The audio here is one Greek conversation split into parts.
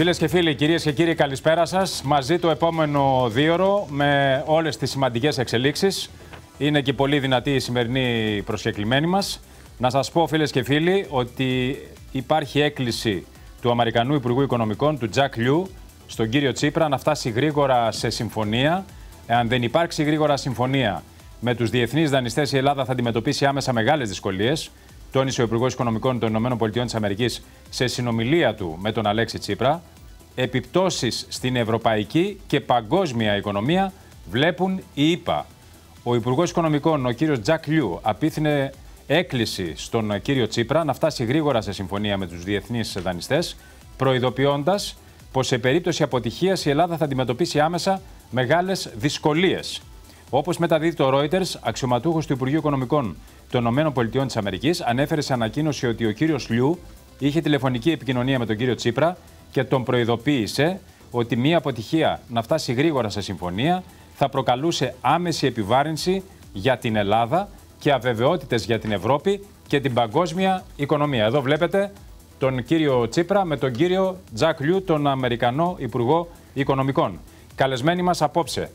Φίλες και φίλοι, κυρίες και κύριοι, καλησπέρα σας. Μαζί το επόμενο δίωρο με όλες τις σημαντικές εξελίξεις. Είναι και πολύ δυνατή η σημερινή προσκεκλημένη μας. Να σας πω, φίλες και φίλοι, ότι υπάρχει έκκληση του Αμερικανού Υπουργού Οικονομικών, του Τζακ Λιού, στον κύριο Τσίπρα να φτάσει γρήγορα σε συμφωνία. Εάν δεν υπάρξει γρήγορα συμφωνία με τους διεθνείς δανειστές, η Ελλάδα θα αντιμετωπίσει άμεσα μεγάλες δυσκολίες. Τόνισε ο Υπουργός Οικονομικών των ΗΠΑ σε συνομιλία του με τον Αλέξη Τσίπρα. Επιπτώσεις στην ευρωπαϊκή και παγκόσμια οικονομία βλέπουν οι ΗΠΑ. Ο Υπουργός Οικονομικών, ο κύριος Τζακ Λιού, απίθυνε έκκληση στον κύριο Τσίπρα να φτάσει γρήγορα σε συμφωνία με τους διεθνείς δανειστές, προειδοποιώντας πως σε περίπτωση αποτυχίας η Ελλάδα θα αντιμετωπίσει άμεσα μεγάλες δυσκολίες. Όπως μεταδίδει το Reuters, αξιωματούχος του Υπουργείου Οικονομικών των ΗΠΑ ανέφερε σε ανακοίνωση ότι ο κύριος Λιού είχε τηλεφωνική επικοινωνία με τον κύριο Τσίπρα και τον προειδοποίησε ότι μια αποτυχία να φτάσει γρήγορα σε συμφωνία θα προκαλούσε άμεση επιβάρυνση για την Ελλάδα και αβεβαιότητες για την Ευρώπη και την παγκόσμια οικονομία. Εδώ βλέπετε τον κύριο Τσίπρα με τον κύριο Τζακ Λιού, τον Αμερικανό Υπουργό Οικονομικών. Καλεσμένοι μας απόψε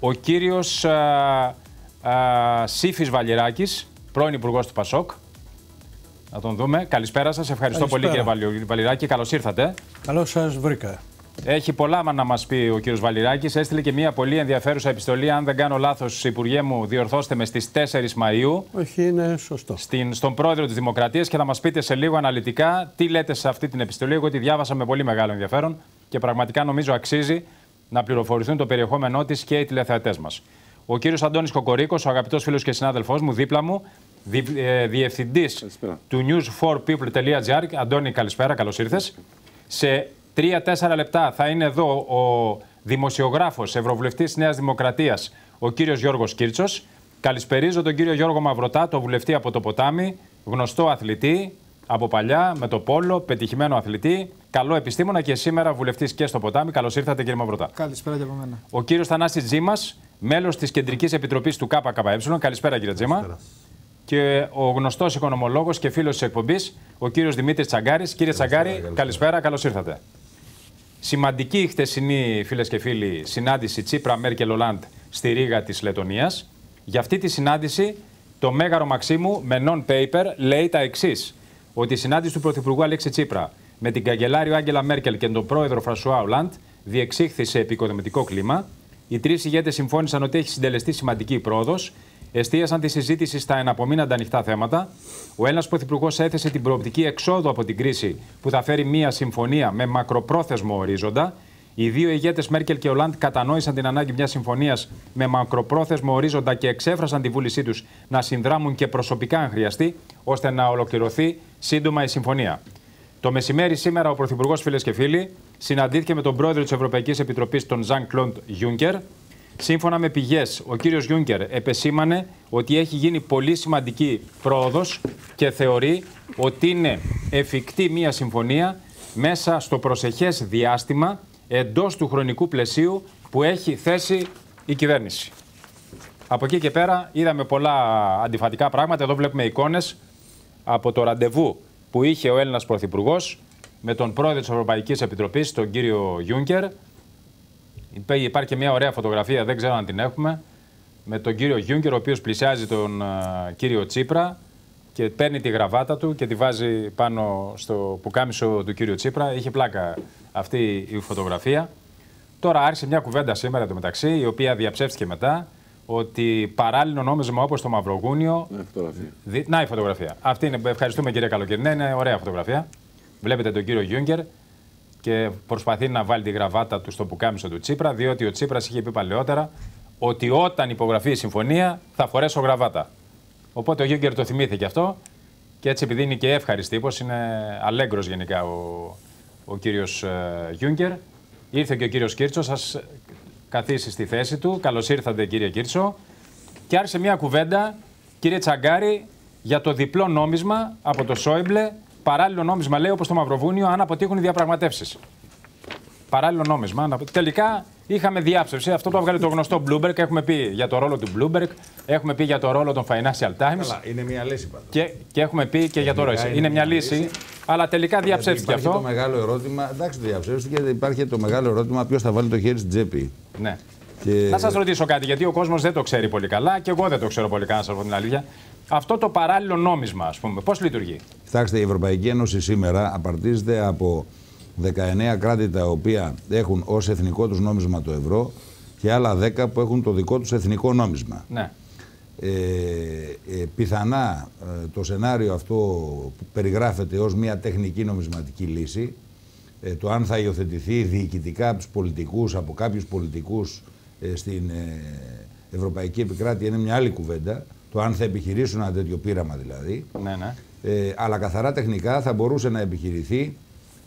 ο κύριος α, α, Σύφης Βαλιράκης, πρώην Υπουργός του Πασόκ. Να τον δούμε. Καλησπέρα σας. Ευχαριστώ Καλησπέρα. πολύ κύριε Βαλιράκη. Καλώς ήρθατε. Καλώς σας βρήκα. Έχει πολλά να μας πει ο κύριος Βαλιράκη. Έστειλε και μια πολύ ενδιαφέρουσα επιστολή. Αν δεν κάνω λάθος, Υπουργέ μου, διορθώστε με στις 4 Μαου Όχι, είναι σωστό. στην, στον πρόεδρο της Δημοκρατίας και θα μας πείτε σε λίγο αναλυτικά τι λέτε σε αυτή την επιστολή. Εγώ τη διάβασα με πολύ μεγάλο ενδιαφέρον και πραγματικά νομίζω αξίζει να πληροφορηθούν το περιεχόμενό της και οι τηλεθεατές μας. Ο κύριος Αντώνης Κοκορίκος, ο αγαπητός φίλος και συνάδελφός μου, δίπλα μου, δι, ε, διευθυντής του news4people.gr. Αντώνη, καλησπέρα, καλώς ήρθες. Σε 3-4 λεπτά θα είναι εδώ ο δημοσιογράφος, ευρωβουλευτής Νέας Δημοκρατίας, ο κύριος Γιώργος Κίρτσος. Καλησπερίζω τον κύριο Γιώργο Μαυρωτά, το βουλευτή από το ποτάμι, γνωστό αθλητή από παλιά, με το πόλο, πετυχημένο αθλητή, καλό επιστήμονα και σήμερα βουλευτής και στο ποτάμι. Καλώς ήρθατε, κύριε Μαυρωτά. Καλησπέρα και από μένα. Ο κύριος Θανάσης Τζίμας, μέλος της Κεντρικής Επιτροπής του ΚΚΕ. Καλησπέρα, κύριε Τζίμα. Και ο γνωστός οικονομολόγος και φίλος της εκπομπής, ο κύριος Δημήτρης Τσαγκάρης. Κύριε Τσαγκάρη, καλησπέρα, καλώς ήρθατε. Σημαντική η χτεσινή, φίλες και φίλοι, συνάντηση Τσίπρα Μέρκελ Ολάντ στη Ρήγα της Λετωνίας. Για αυτή τη συνάντηση, το μέγαρο Μαξίμου με non-paper λέει τα εξής. Ότι η συνάντηση του Πρωθυπουργού Αλέξη Τσίπρα με την καγκελάριο Άγγελα Μέρκελ και τον πρόεδρο Φρασουά Ολάντ διεξήχθη σε επικοδομητικό κλίμα. Οι τρεις ηγέτες συμφώνησαν ότι έχει συντελεστεί σημαντική πρόοδος εστίασαν τη συζήτηση στα εναπομείναντα ανοιχτά θέματα. Ο Έλληνας Πρωθυπουργός έθεσε την προοπτική εξόδου από την κρίση που θα φέρει μια συμφωνία με μακροπρόθεσμο ορίζοντα. Οι δύο ηγέτες Μέρκελ και Ολάντ κατανόησαν την ανάγκη μιας συμφωνίας με μακροπρόθεσμο ορίζοντα και εξέφρασαν τη βούλησή τους να συνδράμουν και προσωπικά, αν χρειαστεί, ώστε να ολοκληρωθεί σύντομα η συμφωνία. Το μεσημέρι σήμερα ο Πρωθυπουργός, φίλες και φίλοι, συναντήθηκε με τον πρόεδρο της Ευρωπαϊκής Επιτροπής, τον Ζαν Κλοντ Γιούγκερ, Σύμφωνα με πηγές, ο κύριος Γιούγκερ επεσήμανε ότι έχει γίνει πολύ σημαντική πρόοδος και θεωρεί ότι είναι εφικτή μια συμφωνία μέσα στο προσεχές διάστημα εντός του χρονικού πλαισίου που έχει θέσει η κυβέρνηση. Από εκεί και πέρα είδαμε πολλά αντιφατικά πράγματα. Εδώ βλέπουμε εικόνες από το ραντεβού που είχε ο Έλληνας Πρωθυπουργός με τον πρόεδρο της Ευρωπαϊκής Επιτροπής, τον κύριο Γιούγκερ, Υπάρχει και μια ωραία φωτογραφία, δεν ξέρω αν την έχουμε, με τον κύριο Γιούγκερ, ο οποίος πλησιάζει τον uh, κύριο Τσίπρα και παίρνει τη γραβάτα του και τη βάζει πάνω στο πουκάμισο του κύριου Τσίπρα. Είχε πλάκα αυτή η φωτογραφία. Τώρα άρχισε μια κουβέντα σήμερα το μεταξύ, η οποία διαψεύστηκε μετά, ότι παράλληλο νόμισμα όπως το Μαυρογούνιο. Ναι, φωτογραφία. Δι... Να η φωτογραφία. Αυτή είναι, ευχαριστούμε κύριε Καλοκαιρινέ, ναι, είναι ωραία φωτογραφία. Βλέπετε τον κύριο Γιούγκερ και προσπαθεί να βάλει τη γραβάτα του στο πουκάμισο του Τσίπρα, διότι ο Τσίπρας είχε πει παλαιότερα ότι όταν υπογραφεί η συμφωνία θα φορέσω γραβάτα. Οπότε ο Γιούγκερ το θυμήθηκε αυτό και έτσι επειδή είναι και εύχαρη τύπος, είναι αλέγκρος γενικά ο, ο κύριος Γιούγκερ. Ήρθε και ο κύριος Κίρτσο, σας καθίσει στη θέση του. Καλώς ήρθατε, κύριε Κίρτσο. Και άρχισε μια κουβέντα, κύριε Τσαγκάρη, για το διπλό νόμισμα από το Σόιμπλε παράλληλο νόμισμα, λέει, όπως το Μαυροβούνιο, αν αποτύχουν οι διαπραγματεύσεις. Παράλληλο νόμισμα. Τελικά είχαμε διάψευση. Αυτό το έβγαλε το γνωστό Bloomberg. Έχουμε πει για το ρόλο του Bloomberg. Έχουμε πει για το ρόλο των Financial Times. Καλά, είναι μια λύση πάντως. Και, και έχουμε πει και για το ρόλο. Είναι, μια λύση. Αλλά τελικά διαψεύστηκε υπάρχει αυτό. το μεγάλο ερώτημα. Εντάξει, το διαψεύστηκε. Υπάρχει το μεγάλο ερώτημα ποιος θα βάλει το χέρι στην τσέπη. Ναι. Και... Να σας ρωτήσω κάτι, γιατί ο κόσμος δεν το ξέρει πολύ καλά και εγώ δεν το ξέρω πολύ καλά, να σας πω την αλήθεια. Αυτό το παράλληλο νόμισμα, ας πούμε, πώς λειτουργεί; Κοιτάξτε, η Ευρωπαϊκή Ένωση σήμερα απαρτίζεται από 19 κράτη τα οποία έχουν ως εθνικό τους νόμισμα το ευρώ και άλλα 10 που έχουν το δικό τους εθνικό νόμισμα. Ναι. Ε, ε, πιθανά ε, το σενάριο αυτό που περιγράφεται ως μια τεχνική νομισματική λύση ε, το αν θα υιοθετηθεί διοικητικά από τους πολιτικούς, από κάποιους πολιτικούς ε, στην Ευρωπαϊκή Επικράτεια είναι μια άλλη κουβέντα το αν θα επιχειρήσουν ένα τέτοιο πείραμα δηλαδή ναι, ναι. αλλά καθαρά τεχνικά θα μπορούσε να επιχειρηθεί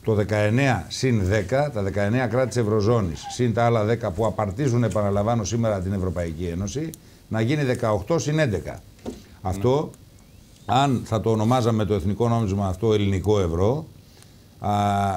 το 19 συν 10, τα 19 κράτη της Ευρωζώνης συν τα άλλα 10 που απαρτίζουν επαναλαμβάνω σήμερα την Ευρωπαϊκή Ένωση να γίνει 18 συν 11. Αυτό, αν θα το ονομάζαμε το εθνικό νόμισμα αυτό ελληνικό ευρώ, α,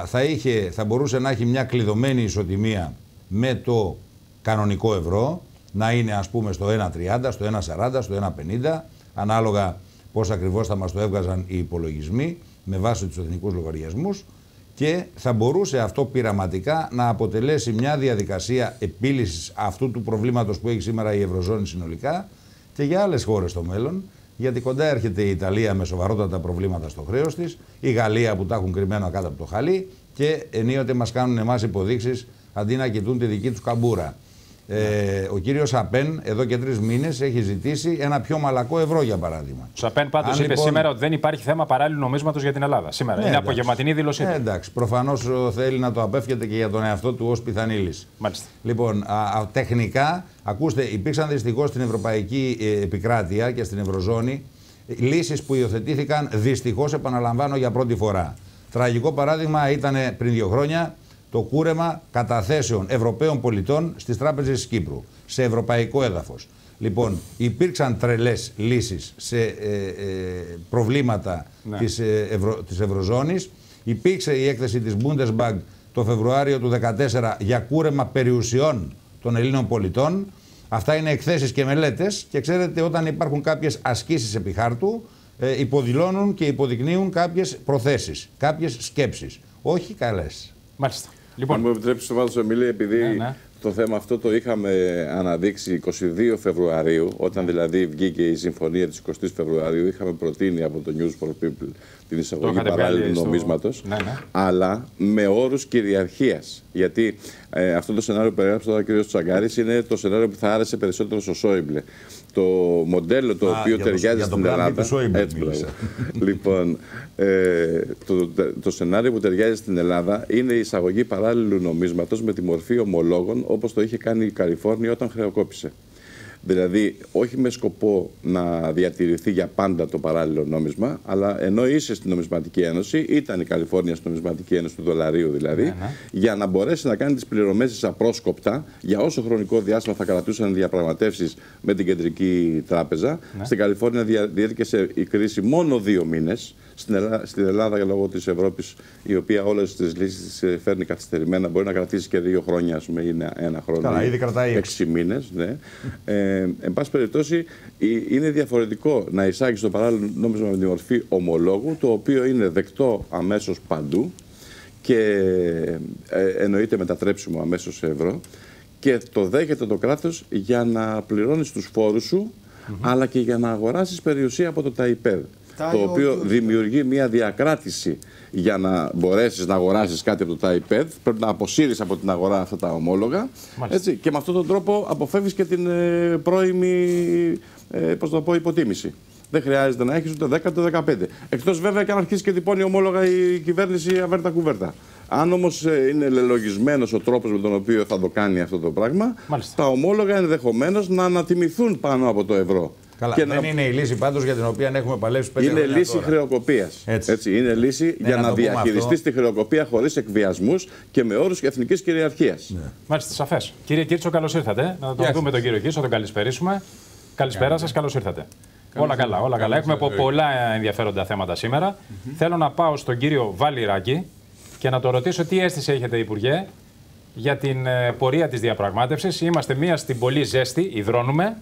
θα, είχε, θα μπορούσε να έχει μια κλειδωμένη ισοτιμία με το κανονικό ευρώ, να είναι ας πούμε στο 1,30, στο 1,40, στο 1,50, ανάλογα πώς ακριβώς θα μας το έβγαζαν οι υπολογισμοί, με βάση τους εθνικούς λογαριασμούς, και θα μπορούσε αυτό πειραματικά να αποτελέσει μια διαδικασία επίλυσης αυτού του προβλήματος που έχει σήμερα η Ευρωζώνη συνολικά και για άλλες χώρες στο μέλλον, γιατί κοντά έρχεται η Ιταλία με σοβαρότατα προβλήματα στο χρέος της, η Γαλλία που τα έχουν κρυμμένα κάτω από το χαλί και ενίοτε μας κάνουν εμάς υποδείξεις αντί να κοιτούν τη δική τους καμπούρα. Ε, ο κύριος Σαπέν εδώ και τρεις μήνες έχει ζητήσει ένα πιο μαλακό ευρώ για παράδειγμα. Ο Σαπέν πάντως είπε λοιπόν... σήμερα ότι δεν υπάρχει θέμα παράλληλου νομίσματος για την Ελλάδα. Σήμερα. Ναι, είναι εντάξει. απογευματινή δήλωσή του. Ε, εντάξει. Προφανώς θέλει να το απέφυγεται και για τον εαυτό του ως πιθανή λύση. Μάλιστα. Λοιπόν, α, α, τεχνικά, ακούστε, υπήρξαν δυστυχώς στην Ευρωπαϊκή ε, Επικράτεια και στην Ευρωζώνη λύσεις που υιοθετήθηκαν δυστυχώς, επαναλαμβάνω, για πρώτη φορά. Τραγικό παράδειγμα ήταν πριν δύο χρόνια το κούρεμα καταθέσεων Ευρωπαίων πολιτών στις τράπεζες της Κύπρου, σε ευρωπαϊκό έδαφος. Λοιπόν, υπήρξαν τρελές λύσεις σε ε, ε, προβλήματα ναι. της, ε, Ευρω, της Ευρωζώνης. Υπήρξε η έκθεση της Bundesbank το Φεβρουάριο του 2014 για κούρεμα περιουσιών των Ελλήνων πολιτών. Αυτά είναι εκθέσεις και μελέτες και ξέρετε όταν υπάρχουν κάποιες ασκήσεις επί χάρτου ε, υποδηλώνουν και υποδεικνύουν κάποιες προθέσεις, κάποιες σκέψεις. Όχι καλές. Μάλιστα. Λοιπόν, Αν μου επιτρέψεις το Μάτο Εμίλη, επειδή ναι, ναι. το θέμα αυτό το είχαμε αναδείξει 22 Φεβρουαρίου, όταν δηλαδή βγήκε η συμφωνία της 20 Φεβρουαρίου, είχαμε προτείνει από το News for People την εισαγωγή παράλληλου στο... νομίσματος, ναι, ναι. αλλά με όρους κυριαρχίας. Γιατί ε, αυτό το σενάριο που περιγράψε τώρα ο κ. Τσαγκάρης είναι το σενάριο που θα άρεσε περισσότερο στο Σόιμπλε. Το μοντέλο το οποίο ταιριάζει το, στην Ελλάδα. Έτσι, λοιπόν, ε, το, το, σενάριο που ταιριάζει στην Ελλάδα είναι η εισαγωγή παράλληλου νομίσματος με τη μορφή ομολόγων όπως το είχε κάνει η Καλιφόρνια όταν χρεοκόπησε. Δηλαδή, όχι με σκοπό να διατηρηθεί για πάντα το παράλληλο νόμισμα, αλλά ενώ είσαι στην Νομισματική Ένωση, ήταν η Καλιφόρνια στην Νομισματική Ένωση του δολαρίου δηλαδή, ναι, ναι. για να μπορέσει να κάνει τις πληρωμές της απρόσκοπτα για όσο χρονικό διάστημα θα κρατούσαν διαπραγματεύσεις με την Κεντρική Τράπεζα. Ναι. Στην Καλιφόρνια διήρκεσε η κρίση μόνο δύο μήνες στην Ελλάδα, στην Ελλάδα λόγω της Ευρώπης, η οποία όλες τις λύσεις τι φέρνει καθυστερημένα. Μπορεί να κρατήσει και δύο χρόνια, ας πούμε, ή ένα χρόνο. Καλά, ήδη κρατάει έξι μήνες. Ναι. ε, εν πάση περιπτώσει, είναι διαφορετικό να εισάγεις το παράλληλο νόμισμα με τη μορφή ομολόγου, το οποίο είναι δεκτό αμέσως παντού και ε, εννοείται μετατρέψιμο αμέσως σε ευρώ και το δέχεται το κράτος για να πληρώνεις τους φόρους σου αλλά και για να αγοράσεις περιουσία από το ΤΑΙΠΕΔ το οποίο δημιουργεί μια διακράτηση για να μπορέσεις να αγοράσεις κάτι από το ΤΑΙΠΕΔ. Πρέπει να αποσύρεις από την αγορά αυτά τα ομόλογα. Έτσι, και με αυτόν τον τρόπο αποφεύγεις και την ε, πρώιμη ε, πώς το πω, υποτίμηση. Δεν χρειάζεται να έχεις ούτε 10 ούτε 15. Εκτός βέβαια και αν αρχίσει και τυπώνει ομόλογα η κυβέρνηση αβέρτα κουβέρτα. Αν όμως ε, είναι λελογισμένος ο τρόπος με τον οποίο θα το κάνει αυτό το πράγμα, τα ομόλογα ενδεχομένως να ανατιμηθούν πάνω από το ευρώ. Καλά, και δεν να... είναι η λύση πάντως για την οποία έχουμε παλέψει πέντε Είναι λύση χρεοκοπίας. Έτσι. Έτσι. Είναι λύση ναι, για να, να διαχειριστείς τη χρεοκοπία χωρίς εκβιασμούς και με όρους εθνικής κυριαρχίας. Ναι. Μάλιστα, σαφές. Κύριε Κίρτσο, καλώς ήρθατε. Να τον δούμε τον κύριο Κίρτσο, τον καλησπερίσουμε. Καλησπέρα σας, καλώς ήρθατε. όλα καλά, όλα καλά. Έχουμε πολλά ενδιαφέροντα θέματα σήμερα. Θέλω να πάω στον κύριο Ράκη και να το ρωτήσω τι αίσθηση έχετε, Υπουργέ, για την ε, πορεία της διαπραγμάτευσης. Είμαστε μία στην πολύ ζέστη, υδρώνουμε,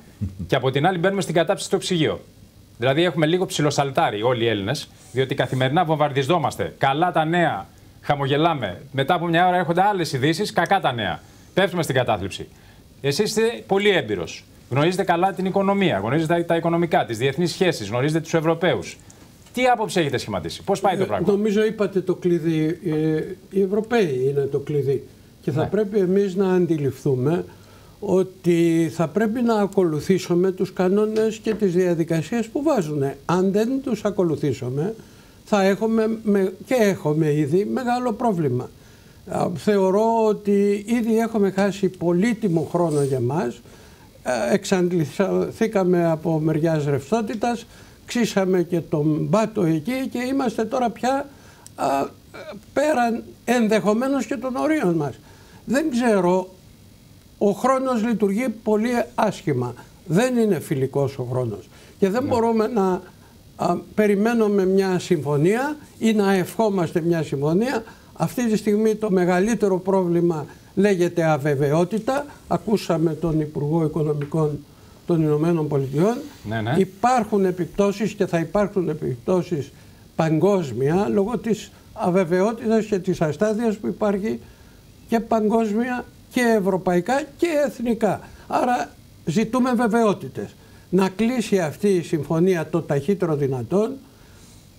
και από την άλλη μπαίνουμε στην κατάψυση στο ψυγείο. Δηλαδή έχουμε λίγο ψηλοσαλτάρι όλοι οι Έλληνες, διότι καθημερινά βομβαρδιζόμαστε. Καλά τα νέα, χαμογελάμε. Μετά από μια ώρα έρχονται άλλες ειδήσεις, κακά τα νέα. Πέφτουμε στην κατάθλιψη. Εσείς είστε πολύ έμπειρος. Γνωρίζετε καλά την οικονομία, γνωρίζετε τα οικονομικά, τις διεθνείς σχέσεις, γνωρίζετε τους Ευρωπαίους. Τι άποψη έχετε σχηματίσει, πώς πάει το Ε, πράγμα; Νομίζω είπατε το κλειδί. Ε, οι Ευρωπαίοι είναι το κλειδί. Και θα Ναι. πρέπει εμείς να αντιληφθούμε ότι θα πρέπει να ακολουθήσουμε τους κανόνες και τις διαδικασίες που βάζουν. Αν δεν τους ακολουθήσουμε θα έχουμε με- και έχουμε ήδη μεγάλο πρόβλημα. Α, Θεωρώ ότι ήδη έχουμε χάσει πολύτιμο χρόνο για μας. Ε, Εξαντληθήκαμε από μεριάς ρευστότητας, ξύσαμε και τον πάτο εκεί και είμαστε τώρα πια α, πέραν ενδεχομένως και των ορίων μας. Δεν ξέρω, ο χρόνος λειτουργεί πολύ άσχημα. Δεν είναι φιλικός ο χρόνος. Και δεν μπορούμε να α, περιμένουμε μια συμφωνία ή να ευχόμαστε μια συμφωνία. Αυτή τη στιγμή το μεγαλύτερο πρόβλημα λέγεται αβεβαιότητα. Ακούσαμε τον Υπουργό Οικονομικών των Ηνωμένων Πολιτειών. Ναι, ναι. Υπάρχουν επιπτώσεις και θα υπάρχουν επιπτώσεις παγκόσμια λόγω της αβεβαιότητας και της αστάθειας που υπάρχει και παγκόσμια και ευρωπαϊκά και εθνικά. Άρα ζητούμε βεβαιότητες. Να κλείσει αυτή η συμφωνία το ταχύτερο δυνατόν.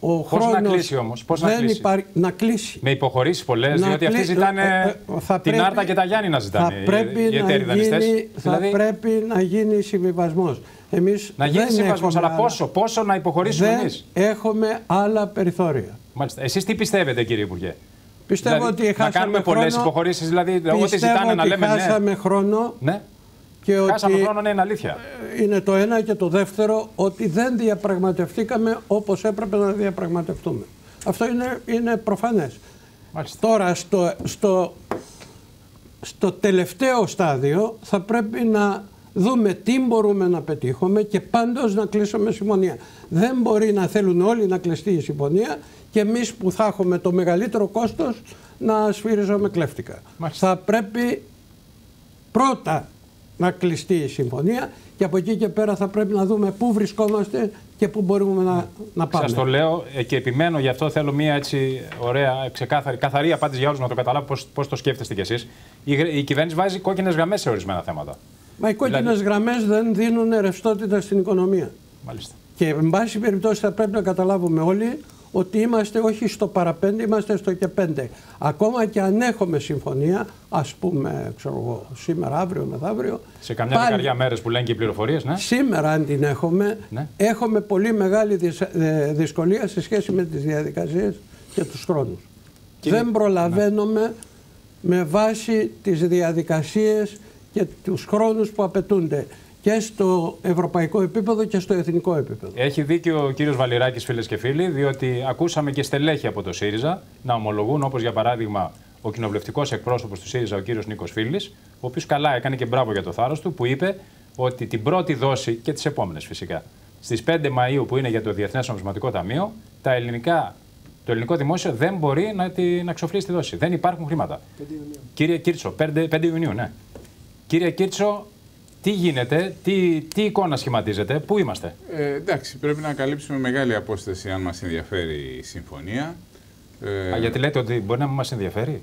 Ο Πώς να χρόνος κλείσει όμως, πώς να δεν κλείσει; υπάρχει- να κλείσει. Με υποχωρήσεις πολλές, Να διότι αυτοί κλει- ζητάνε ε, ε, θα την πρέπει- Άρτα και τα Γιάννη να ζητάνε. Θα πρέπει, οι, οι εταίροι να δανειστές. γίνει, θα Δηλαδή, πρέπει να γίνει συμβιβασμός. Εμείς να γίνει δεν συμβασμό, έχουμε αλλά άλλα- πόσο, πόσο να υποχωρήσουμε δεν εμείς; έχουμε άλλα περιθώρια. Μάλιστα. Εσείς τι πιστεύετε, κύριε Υπουργέ; Πιστεύω Δηλαδή, ότι να χάσαμε κάνουμε πολλές χρόνο. υποχωρήσεις, δηλαδή ό,τι Πιστεύω ζητάνε να ότι λέμε ναι. χάσαμε χρόνο Ναι, και χάσαμε ότι χρόνο, ναι, είναι αλήθεια. είναι το ένα και το δεύτερο ότι δεν διαπραγματευτήκαμε όπως έπρεπε να διαπραγματευτούμε. Αυτό είναι, είναι προφανές. Μάλιστα. Τώρα στο, στο, στο τελευταίο στάδιο θα πρέπει να δούμε τι μπορούμε να πετύχουμε και πάντως να κλείσουμε συμφωνία. Δεν μπορεί να θέλουν όλοι να κλειστεί η συμφωνία και εμείς που θα έχουμε το μεγαλύτερο κόστος να σφύριζουμε κλέφτικα. Μάλιστα. Θα πρέπει πρώτα να κλειστεί η συμφωνία και από εκεί και πέρα θα πρέπει να δούμε πού βρισκόμαστε και πού μπορούμε να, να πάμε. Σας το λέω ε, και επιμένω γι' αυτό. Θέλω μια έτσι ωραία, ξεκάθαρη, καθαρή απάντηση για όλους να το καταλάβω πώς το σκέφτεστε κι εσείς. Η, γρ- η κυβέρνηση βάζει κόκκινες γραμμές σε ορισμένα θέματα. Μα οι κόκκινες Δηλαδή- γραμμές δεν δίνουν ρευστότητα στην οικονομία. Μάλιστα. Και εν πάση περιπτώσει θα πρέπει να καταλάβουμε όλοι ότι είμαστε όχι στο παραπέντε, είμαστε στο και πέντε. Ακόμα και αν έχουμε συμφωνία, ας πούμε, ξέρω εγώ, σήμερα, αύριο, μεθαύριο. Σε καμιά πάλι δεκαετία μέρες που λένε και οι πληροφορίες, ναι. Σήμερα αν την έχουμε, Ναι. έχουμε πολύ μεγάλη δυσ- ε, δυσκολία σε σχέση με τις διαδικασίες και τους χρόνους. Δεν προλαβαίνουμε με βάση τις διαδικασίες και τους χρόνους που απαιτούνται και στο ευρωπαϊκό επίπεδο και στο εθνικό επίπεδο. Έχει δίκιο ο κύριος Βαλιράκη, φίλες και φίλοι, διότι ακούσαμε και στελέχη από το ΣΥΡΙΖΑ να ομολογούν, όπως για παράδειγμα ο κοινοβουλευτικός εκπρόσωπος του ΣΥΡΙΖΑ, ο κύριος Νίκος Φίλης, ο οποίος καλά έκανε και μπράβο για το θάρρος του, που είπε ότι την πρώτη δόση και τις επόμενες φυσικά, στις 5 Μαου που είναι για το Διεθνές Νομισματικό Ταμείο, τα ελληνικά, το ελληνικό δημόσιο δεν μπορεί να, τη, να ξοφλήσει τη δόση. Δεν υπάρχουν χρήματα. Κύριε Κίρτσο, 5, 5 Ιουνίου, ναι. Κύριε Κίρτσο, τι γίνεται, τι, τι εικόνα σχηματίζεται, πού είμαστε; Ε, εντάξει, πρέπει να καλύψουμε μεγάλη απόσταση αν μας ενδιαφέρει η συμφωνία. Ε, Α, γιατί λέτε ότι μπορεί να μην μας ενδιαφέρει;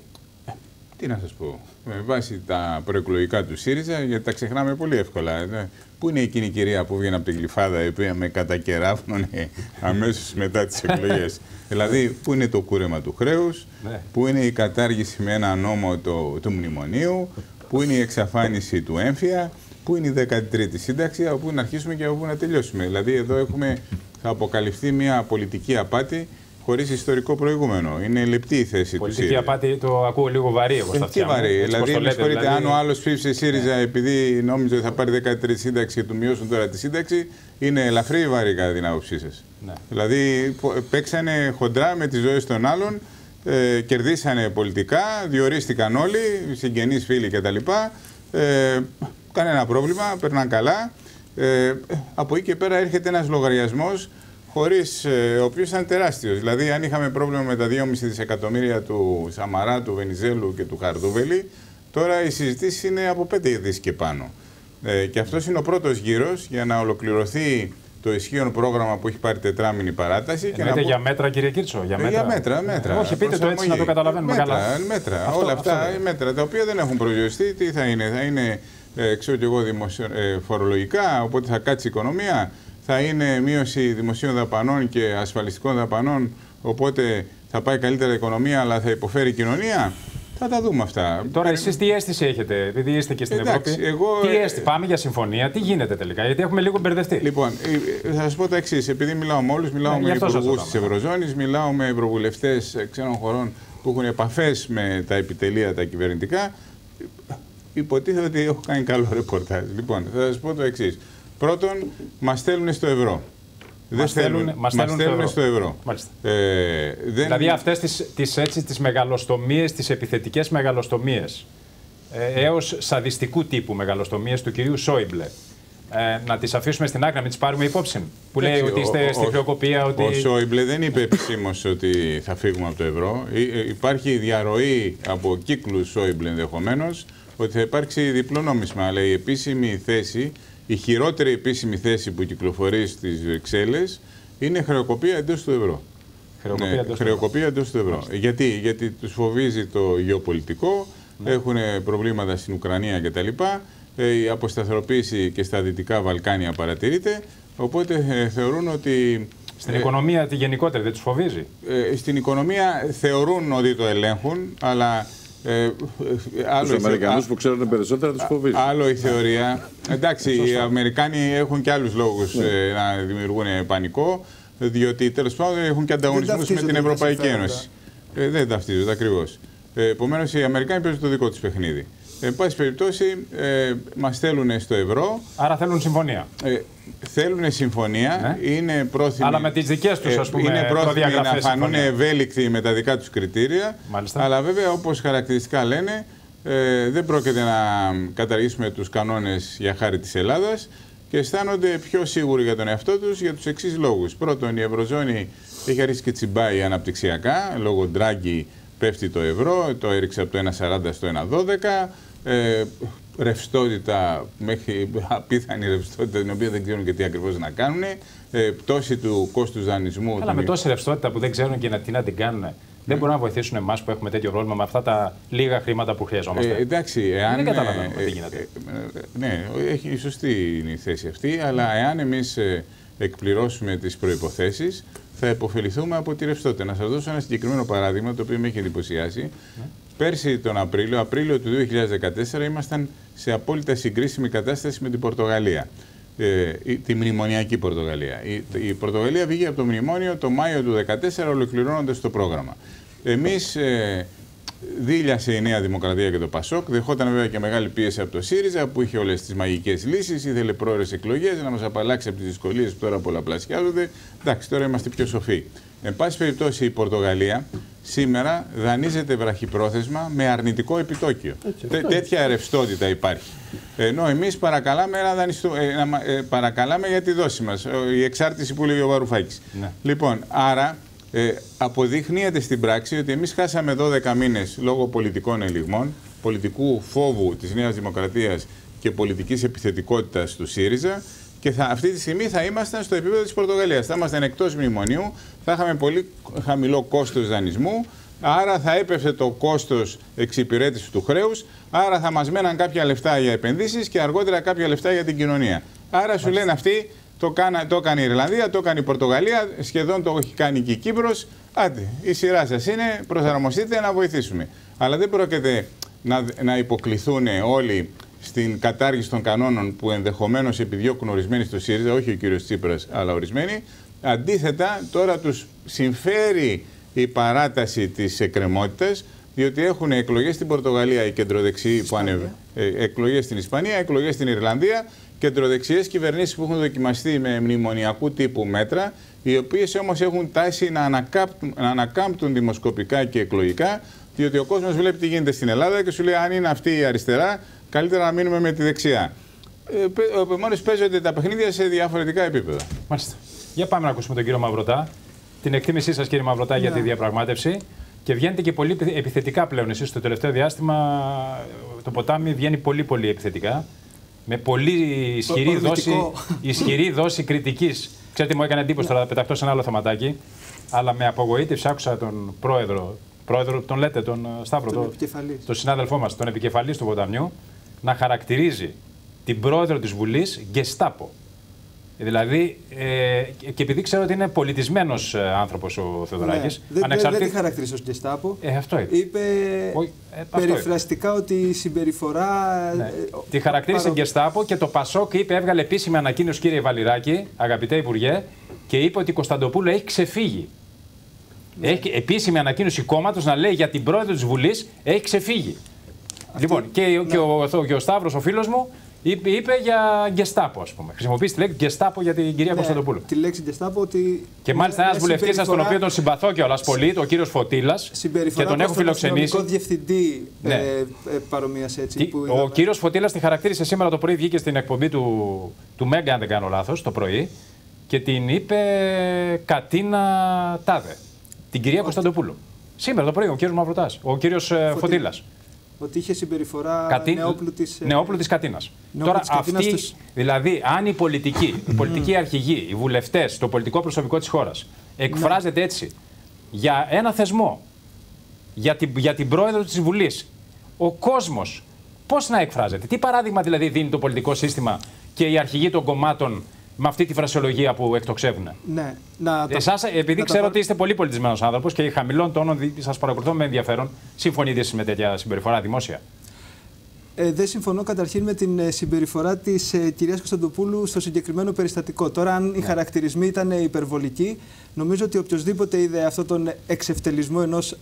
Τι να σας πω, με βάση τα προεκλογικά του ΣΥΡΙΖΑ, γιατί τα ξεχνάμε πολύ εύκολα. ε, Πού είναι εκείνη η κυρία που βγαίνει από την Γλυφάδα, η οποία με κατακεράφνωνε αμέσως μετά τις εκλογές. δηλαδή, πού είναι το κούρεμα του χρέους, Ναι. πού είναι η κατάργηση με ένα νόμο το, του μνημονίου, πού είναι η εξαφάνιση του έμφυα, πού είναι η 13η σύνταξη, από πού να αρχίσουμε και από πού να τελειώσουμε. Δηλαδή, εδώ έχουμε, θα αποκαλυφθεί μια πολιτική απάτη χωρίς ιστορικό προηγούμενο. Είναι λεπτή η θέση του Πολιτική ΣΥΡΙΖΑ. απάτη το ακούω λίγο βαρύ εγώ στα Ε, τι αυτιά μου. βαρύ. έτσι πώς Δηλαδή, το με λέτε, συγχωρείτε, δηλαδή- αν ο άλλος ψήφισε ΣΥΡΙΖΑ επειδή νόμιζε ότι θα πάρει 13 σύνταξη και του μειώσουν τώρα τη σύνταξη, είναι ελαφρύ ή βαρύ κατά την άποψή σας; Ναι. Δηλαδή, πο- παίξανε χοντρά με τις ζωές των άλλων, ε, κερδίσανε πολιτικά, διορίστηκαν όλοι, συγγενείς, φίλοι κτλ. Ε, κανένα πρόβλημα, περνάνε καλά. Ε, από εκεί και πέρα έρχεται ένας λογαριασμός χωρίς, ε, ο οποίος ήταν τεράστιος. Δηλαδή, αν είχαμε πρόβλημα με τα 2,5 δισεκατομμύρια του Σαμαρά, του Βενιζέλου και του Χαρδούβελη, τώρα η συζήτηση είναι από 5 δις και πάνω. Ε, και αυτός είναι ο πρώτος γύρος για να ολοκληρωθεί το ισχύον πρόγραμμα που έχει πάρει τετράμινη παράταση. Εννοείται και να για μέτρα, κύριε Κίρτσο. Για ε, μέτρα. για μέτρα, μέτρα. Όχι, πείτε το έτσι να το καταλαβαίνουμε μέτρα, καλά. Μέτρα, Αυτό- όλα αυτό αυτά λέω. οι μέτρα τα οποία δεν έχουν προσδιοριστεί. Τι θα είναι, θα είναι, ε, ξέρω κι εγώ, δημοσιο... ε, φορολογικά, οπότε θα κάτσει η οικονομία. Θα είναι μείωση δημοσίων δαπανών και ασφαλιστικών δαπανών, οπότε θα πάει καλύτερα η οικονομία, αλλά θα υποφέρει η κοινωνία. Θα τα δούμε αυτά. Τώρα, εσείς τι αίσθηση έχετε, επειδή είστε και στην Εντάξει, Ευρώπη; εγώ, τι ε, αίσθηση, πάμε για συμφωνία, τι γίνεται τελικά, γιατί έχουμε λίγο μπερδευτεί. Λοιπόν, ε, θα σας πω τα εξής. Επειδή μιλάω με όλους, μιλάω Ναι, γι' με αυτό σας υπουργούς ρωτάμε. της Ευρωζώνης, μιλάω με ευρωβουλευτέ ξένων χωρών που έχουν επαφές με τα επιτελεία τα κυβερνητικά. Υποτίθεται ότι έχω κάνει καλό ρεπορτάζ. Λοιπόν, θα σας πω το εξής. Πρώτον, μας στέλνουν στο ευρώ. Δεν Μας στέλνουν- στέλνουν, μας μας στέλνουν στο στέλνουν ευρώ. στο ευρώ. Μάλιστα. Ε, δεν... Δηλαδή αυτές τι τις, έτσι, τις μεγαλοστομίες, τις επιθετικές μεγαλοστομίες ε, έως σαδιστικού τύπου μεγαλοστομίες του κυρίου Σόιμπλε ε, να τις αφήσουμε στην άκρη, να μην τις πάρουμε υπόψη. Που λέει Εντάξει, ότι ο- είστε ο- στη ο- χρεοκοπία, ότι... Ο Σόιμπλε δεν είπε επισήμως ότι θα φύγουμε από το ευρώ. Ε, ε, Υπάρχει διαρροή από κύκλους Σόιμπλε ενδεχομένως ότι θα υπάρξει διπλό νόμισμα. Αλλά η επίσημη θέση, η χειρότερη επίσημη θέση που κυκλοφορεί στις Βρυξέλλες είναι χρεοκοπία εντός του ευρώ. Χρεοκοπία Ναι, εντός του χρεοκοπία εντός του ευρώ. Γιατί, Γιατί τους φοβίζει το γεωπολιτικό, Ναι. έχουν προβλήματα στην Ουκρανία κτλ. Ε, η αποσταθεροποίηση και στα Δυτικά Βαλκάνια παρατηρείται. Οπότε ε, θεωρούν ότι. Στην ε, οικονομία τη γενικότερη δεν τους φοβίζει; ε, στην οικονομία θεωρούν ότι το ελέγχουν, αλλά. Ε, ε, άλλο Τους η θε- Αμερικανούς α- που ξέρουν περισσότερα τους φοβίζει. Άλλο η θεωρία. Εντάξει, οι Αμερικάνοι έχουν και άλλους λόγους Ναι. να δημιουργούν πανικό, διότι τέλος πάντων έχουν και ανταγωνισμούς με ταυτίζονται την τα Ευρωπαϊκή συμφέροντα. Ένωση. Ε, δεν ταυτίζονται ακριβώς. Ε, Επομένως, οι Αμερικάνοι παίζουν το δικό τους παιχνίδι. Εν πάση περιπτώσει, ε, μας στέλνουν στο ευρώ. Άρα θέλουν συμφωνία. Ε, θέλουν συμφωνία, Ναι. είναι πρόθυμοι. Αλλά με τις δικές τους, ας πούμε, Είναι πρόθυμοι να προδιαγραφές φανούν συμφωνία. ευέλικτοι με τα δικά τους κριτήρια. Μάλιστα. Αλλά βέβαια, όπως χαρακτηριστικά λένε, ε, δεν πρόκειται να καταργήσουμε τους κανόνες για χάρη της Ελλάδας και αισθάνονται πιο σίγουροι για τον εαυτό τους για τους εξής λόγους. Πρώτον, η Ευρωζώνη έχει αρχίσει και τσιμπάει αναπτυξιακά. Λόγω ντράγκη πέφτει το ευρώ, το έριξε από το 1,40 στο 1,12. Ε, ρευστότητα, μέχρι απίθανη ρευστότητα, την οποία δεν ξέρουν και τι ακριβώς να κάνουν. Ε, πτώση του κόστους δανεισμού. Αλλά των- με τόση ρευστότητα που δεν ξέρουν και να, τι να την κάνουν, δεν μπορούν να βοηθήσουν εμάς που έχουμε τέτοιο πρόβλημα με αυτά τα λίγα χρήματα που χρειαζόμαστε. Ε, εντάξει, εάν. Δεν καταλαβαίνουμε ε, τι γίνεται. ε, ε, ναι, έχει σωστή είναι η θέση αυτή, αλλά εάν εμείς εκπληρώσουμε τις προποθέσει, θα υποφεληθούμε από τη ρευστότητα. Να σας δώσω ένα συγκεκριμένο παράδειγμα, το οποίο με έχει εντυπωσιάσει. Ναι. Πέρσι τον Απρίλιο, Απρίλιο του 2014, ήμασταν σε απόλυτα συγκρίσιμη κατάσταση με την Πορτογαλία. Ε, η- τη μνημονιακή Πορτογαλία. Η, η Πορτογαλία βγήκε από το μνημόνιο το Μάιο του 2014, ολοκληρώνοντας το πρόγραμμα. Εμείς ε, δίλιασε η Νέα Δημοκρατία και το Πασόκ. Δεχόταν βέβαια και μεγάλη πίεση από το ΣΥΡΙΖΑ που είχε όλες τις μαγικές λύσεις. Ήθελε πρόορες εκλογές να μας απαλλάξει από τις δυσκολίες που τώρα πολλαπλασιάζονται. Εντάξει, τώρα είμαστε πιο σοφοί. Εν πάση περιπτώσει, η Πορτογαλία σήμερα δανείζεται βραχυπρόθεσμα με αρνητικό επιτόκιο. Τέ- τέτοια ρευστότητα υπάρχει. Ενώ εμείς παρακαλάμε, να δανειστού- ε, να μα- ε, παρακαλάμε για τη δόση μας. Η εξάρτηση που λέει ο Βαρουφάκης. Ναι. Λοιπόν, άρα ε, αποδεικνύεται στην πράξη ότι εμείς χάσαμε 12 μήνες λόγω πολιτικών ελιγμών, πολιτικού φόβου της Νέας Δημοκρατίας και πολιτικής επιθετικότητας του ΣΥΡΙΖΑ και θα, αυτή τη στιγμή θα ήμασταν στο επίπεδο της Πορτογαλίας. Θα ήμασταν εκτός μνημονίου, θα είχαμε πολύ χαμηλό κόστος δανεισμού, άρα θα έπεφτε το κόστος εξυπηρέτησης του χρέους, άρα θα μας μέναν κάποια λεφτά για επενδύσεις και αργότερα κάποια λεφτά για την κοινωνία. Άρα σου λένε αυτοί το, κάνα, το έκανε η Ιρλανδία, το έκανε η Πορτογαλία, σχεδόν το έχει κάνει και η Κύπρος. Άντε, η σειρά σας είναι, προσαρμοστείτε να βοηθήσουμε. Αλλά δεν πρόκειται να, να υποκληθούν όλοι στην κατάργηση των κανόνων που ενδεχομένως επιδιώκουν ορισμένοι στο ΣΥΡΙΖΑ, όχι ο κύριος Τσίπρας, αλλά ορισμένοι. Αντίθετα, τώρα τους συμφέρει η παράταση της εκκρεμότητας, διότι έχουν εκλογές στην Πορτογαλία οι κεντροδεξιοί που ανεβαίνουν. Εκλογές στην Ισπανία, εκλογές στην Ιρλανδία, κεντροδεξιές κυβερνήσεις που έχουν δοκιμαστεί με μνημονιακού τύπου μέτρα, οι οποίες όμως έχουν τάση να ανακάμπτουν, να ανακάμπτουν δημοσκοπικά και εκλογικά, διότι ο κόσμος βλέπει τι γίνεται στην Ελλάδα και σου λέει αν είναι αυτή η αριστερά, καλύτερα να μείνουμε με τη δεξιά. Ε, Επομένω παίζονται τα παιχνίδια σε διαφορετικά επίπεδα. Μάλιστα. Για πάμε να ακούσουμε τον κύριο Μαυρωτά. Την εκτίμησή σας, κύριε Μαυρωτά, για τη διαπραγμάτευση. Και βγαίνετε και πολύ επιθετικά πλέον. Εσείς το τελευταίο διάστημα το ποτάμι βγαίνει πολύ πολύ επιθετικά. Με πολύ ισχυρή, δόση, ισχυρή δόση κριτικής. Ξέρετε, μου έκανε εντύπωση τώρα, θα πεταχτώ σε ένα άλλο θεματάκι. Αλλά με απογοήτευση άκουσα τον πρόεδρο, πρόεδρο τον λέτε, τον ε, Σταύρο, τον, τον συνάδελφό μας, τον επικεφαλής του Βοταμιού, να χαρακτηρίζει την πρόεδρο της Βουλής Γκεστάπο. Δηλαδή, ε, και επειδή ξέρω ότι είναι πολιτισμένος ε, άνθρωπος ο Θεοδωράκης. Ναι, δεν, ανεξαρτή... δεν τη χαρακτηρίζει ως Γκεστάπο. Ε, αυτό είπε. Είπε ε, περιφραστικά ότι η συμπεριφορά. Ναι. Ε, τη χαρακτήρισε παρο... Γκεστάπο και το Πασόκ είπε, έβγαλε επίσημη ανακοίνωση, κύριε Βαλιράκη, αγαπητέ Υπουργέ, και είπε ότι η Κωνσταντοπούλου έχει ξεφύγει. Ναι. Έχει επίσημη ανακοίνωση κόμματος να λέει για την πρόεδρο της Βουλής έχει ξεφύγει. Αυτή... Λοιπόν, και, ναι. και, ο, και ο Σταύρος, ο φίλος μου, Είπε, είπε για γκεστάπο, ας πούμε. Χρησιμοποιήσει τη λέξη γκεστάπο για την κυρία ναι, Κωνσταντοπούλου. Τη λέξη γκεστάπο ότι. Και μάλιστα ένας βουλευτής συμπεριφορά... σας, τον οποίο τον συμπαθώ κιόλας πολύ, ο κύριο Φωτήλα. Και τον έχω φιλοξενήσει. Ο διευθυντή ναι. ε, ε, παρομοίας έτσι. Τι, που ο κύριος Φωτήλα τη χαρακτήρισε σήμερα το πρωί, βγήκε στην εκπομπή του, του Μέγκα, αν δεν κάνω λάθος, το πρωί. Και την είπε Κατίνα Τάδε. Την κυρία Κωνσταντοπούλου. Σήμερα το πρωί, ο κύριος Μαυρωτά. Ο κύριος ε, Φωτήλας ότι είχε συμπεριφορά Κατή... νεόπλου τη ε, νεόπλου της Κατίνας. Τώρα αυτή, δηλαδή, αν η πολιτική, η πολιτική αρχηγοί, οι βουλευτές, το πολιτικό προσωπικό της χώρας εκφράζεται έτσι για ένα θεσμό, για την, για την πρόεδρο της Βουλής, ο κόσμος πώς να εκφράζεται, τι παράδειγμα δηλαδή δίνει το πολιτικό σύστημα και οι αρχηγοί των κομμάτων με αυτή τη φρασιολογία που εκτοξεύουν. Ναι. Να Εσάς, επειδή ξέρω ότι είστε πολύ πολιτισμένος άνθρωπος και χαμηλών τόνων σας παρακολουθώ με ενδιαφέρον, συμφωνείτε με τέτοια συμπεριφορά δημόσια; Ε, δεν συμφωνώ καταρχήν με την ε, συμπεριφορά της ε, κυρίας Κωνσταντοπούλου στο συγκεκριμένο περιστατικό. Τώρα, αν οι ναι. χαρακτηρισμοί ήταν υπερβολικοί, νομίζω ότι οποιοδήποτε είδε αυτόν τον εξευτελισμό ενός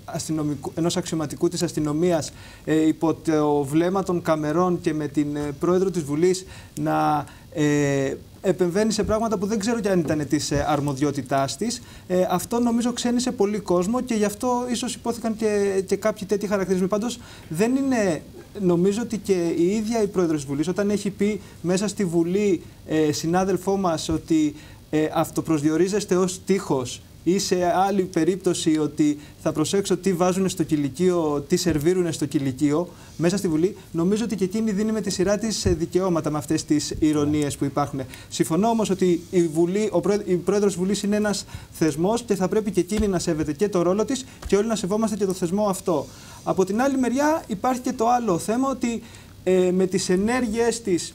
ενός αξιωματικού της αστυνομίας ε, υπό το βλέμμα των καμερών και με την ε, πρόεδρο της Βουλής να ε, επεμβαίνει σε πράγματα που δεν ξέρω και αν ήταν της ε, αρμοδιότητάς της. Ε, αυτό νομίζω ξένησε πολύ κόσμο και γι' αυτό ίσως υπόθηκαν και, και κάποιοι τέτοιοι χαρακτηρισμοί. Πάντως δεν είναι. Νομίζω ότι και η ίδια η πρόεδρος της Βουλής, όταν έχει πει μέσα στη Βουλή ε, συνάδελφό μας ότι ε, αυτοπροσδιορίζεστε ως τείχος ή σε άλλη περίπτωση ότι θα προσέξω τι βάζουν στο κηλικείο, τι σερβίρουν στο κηλικείο μέσα στη Βουλή, νομίζω ότι και εκείνη δίνει με τη σειρά της δικαιώματα με αυτές τις ηρωνίες που υπάρχουν. Συμφωνώ όμως ότι η, Βουλή, ο πρόεδρος, η πρόεδρος Βουλής είναι ένας θεσμός και θα πρέπει και εκείνη να σέβεται και το ρόλο της και όλοι να σεβόμαστε και το θεσμό αυτό. Από την άλλη μεριά υπάρχει και το άλλο θέμα ότι ε, με τις ενέργειές της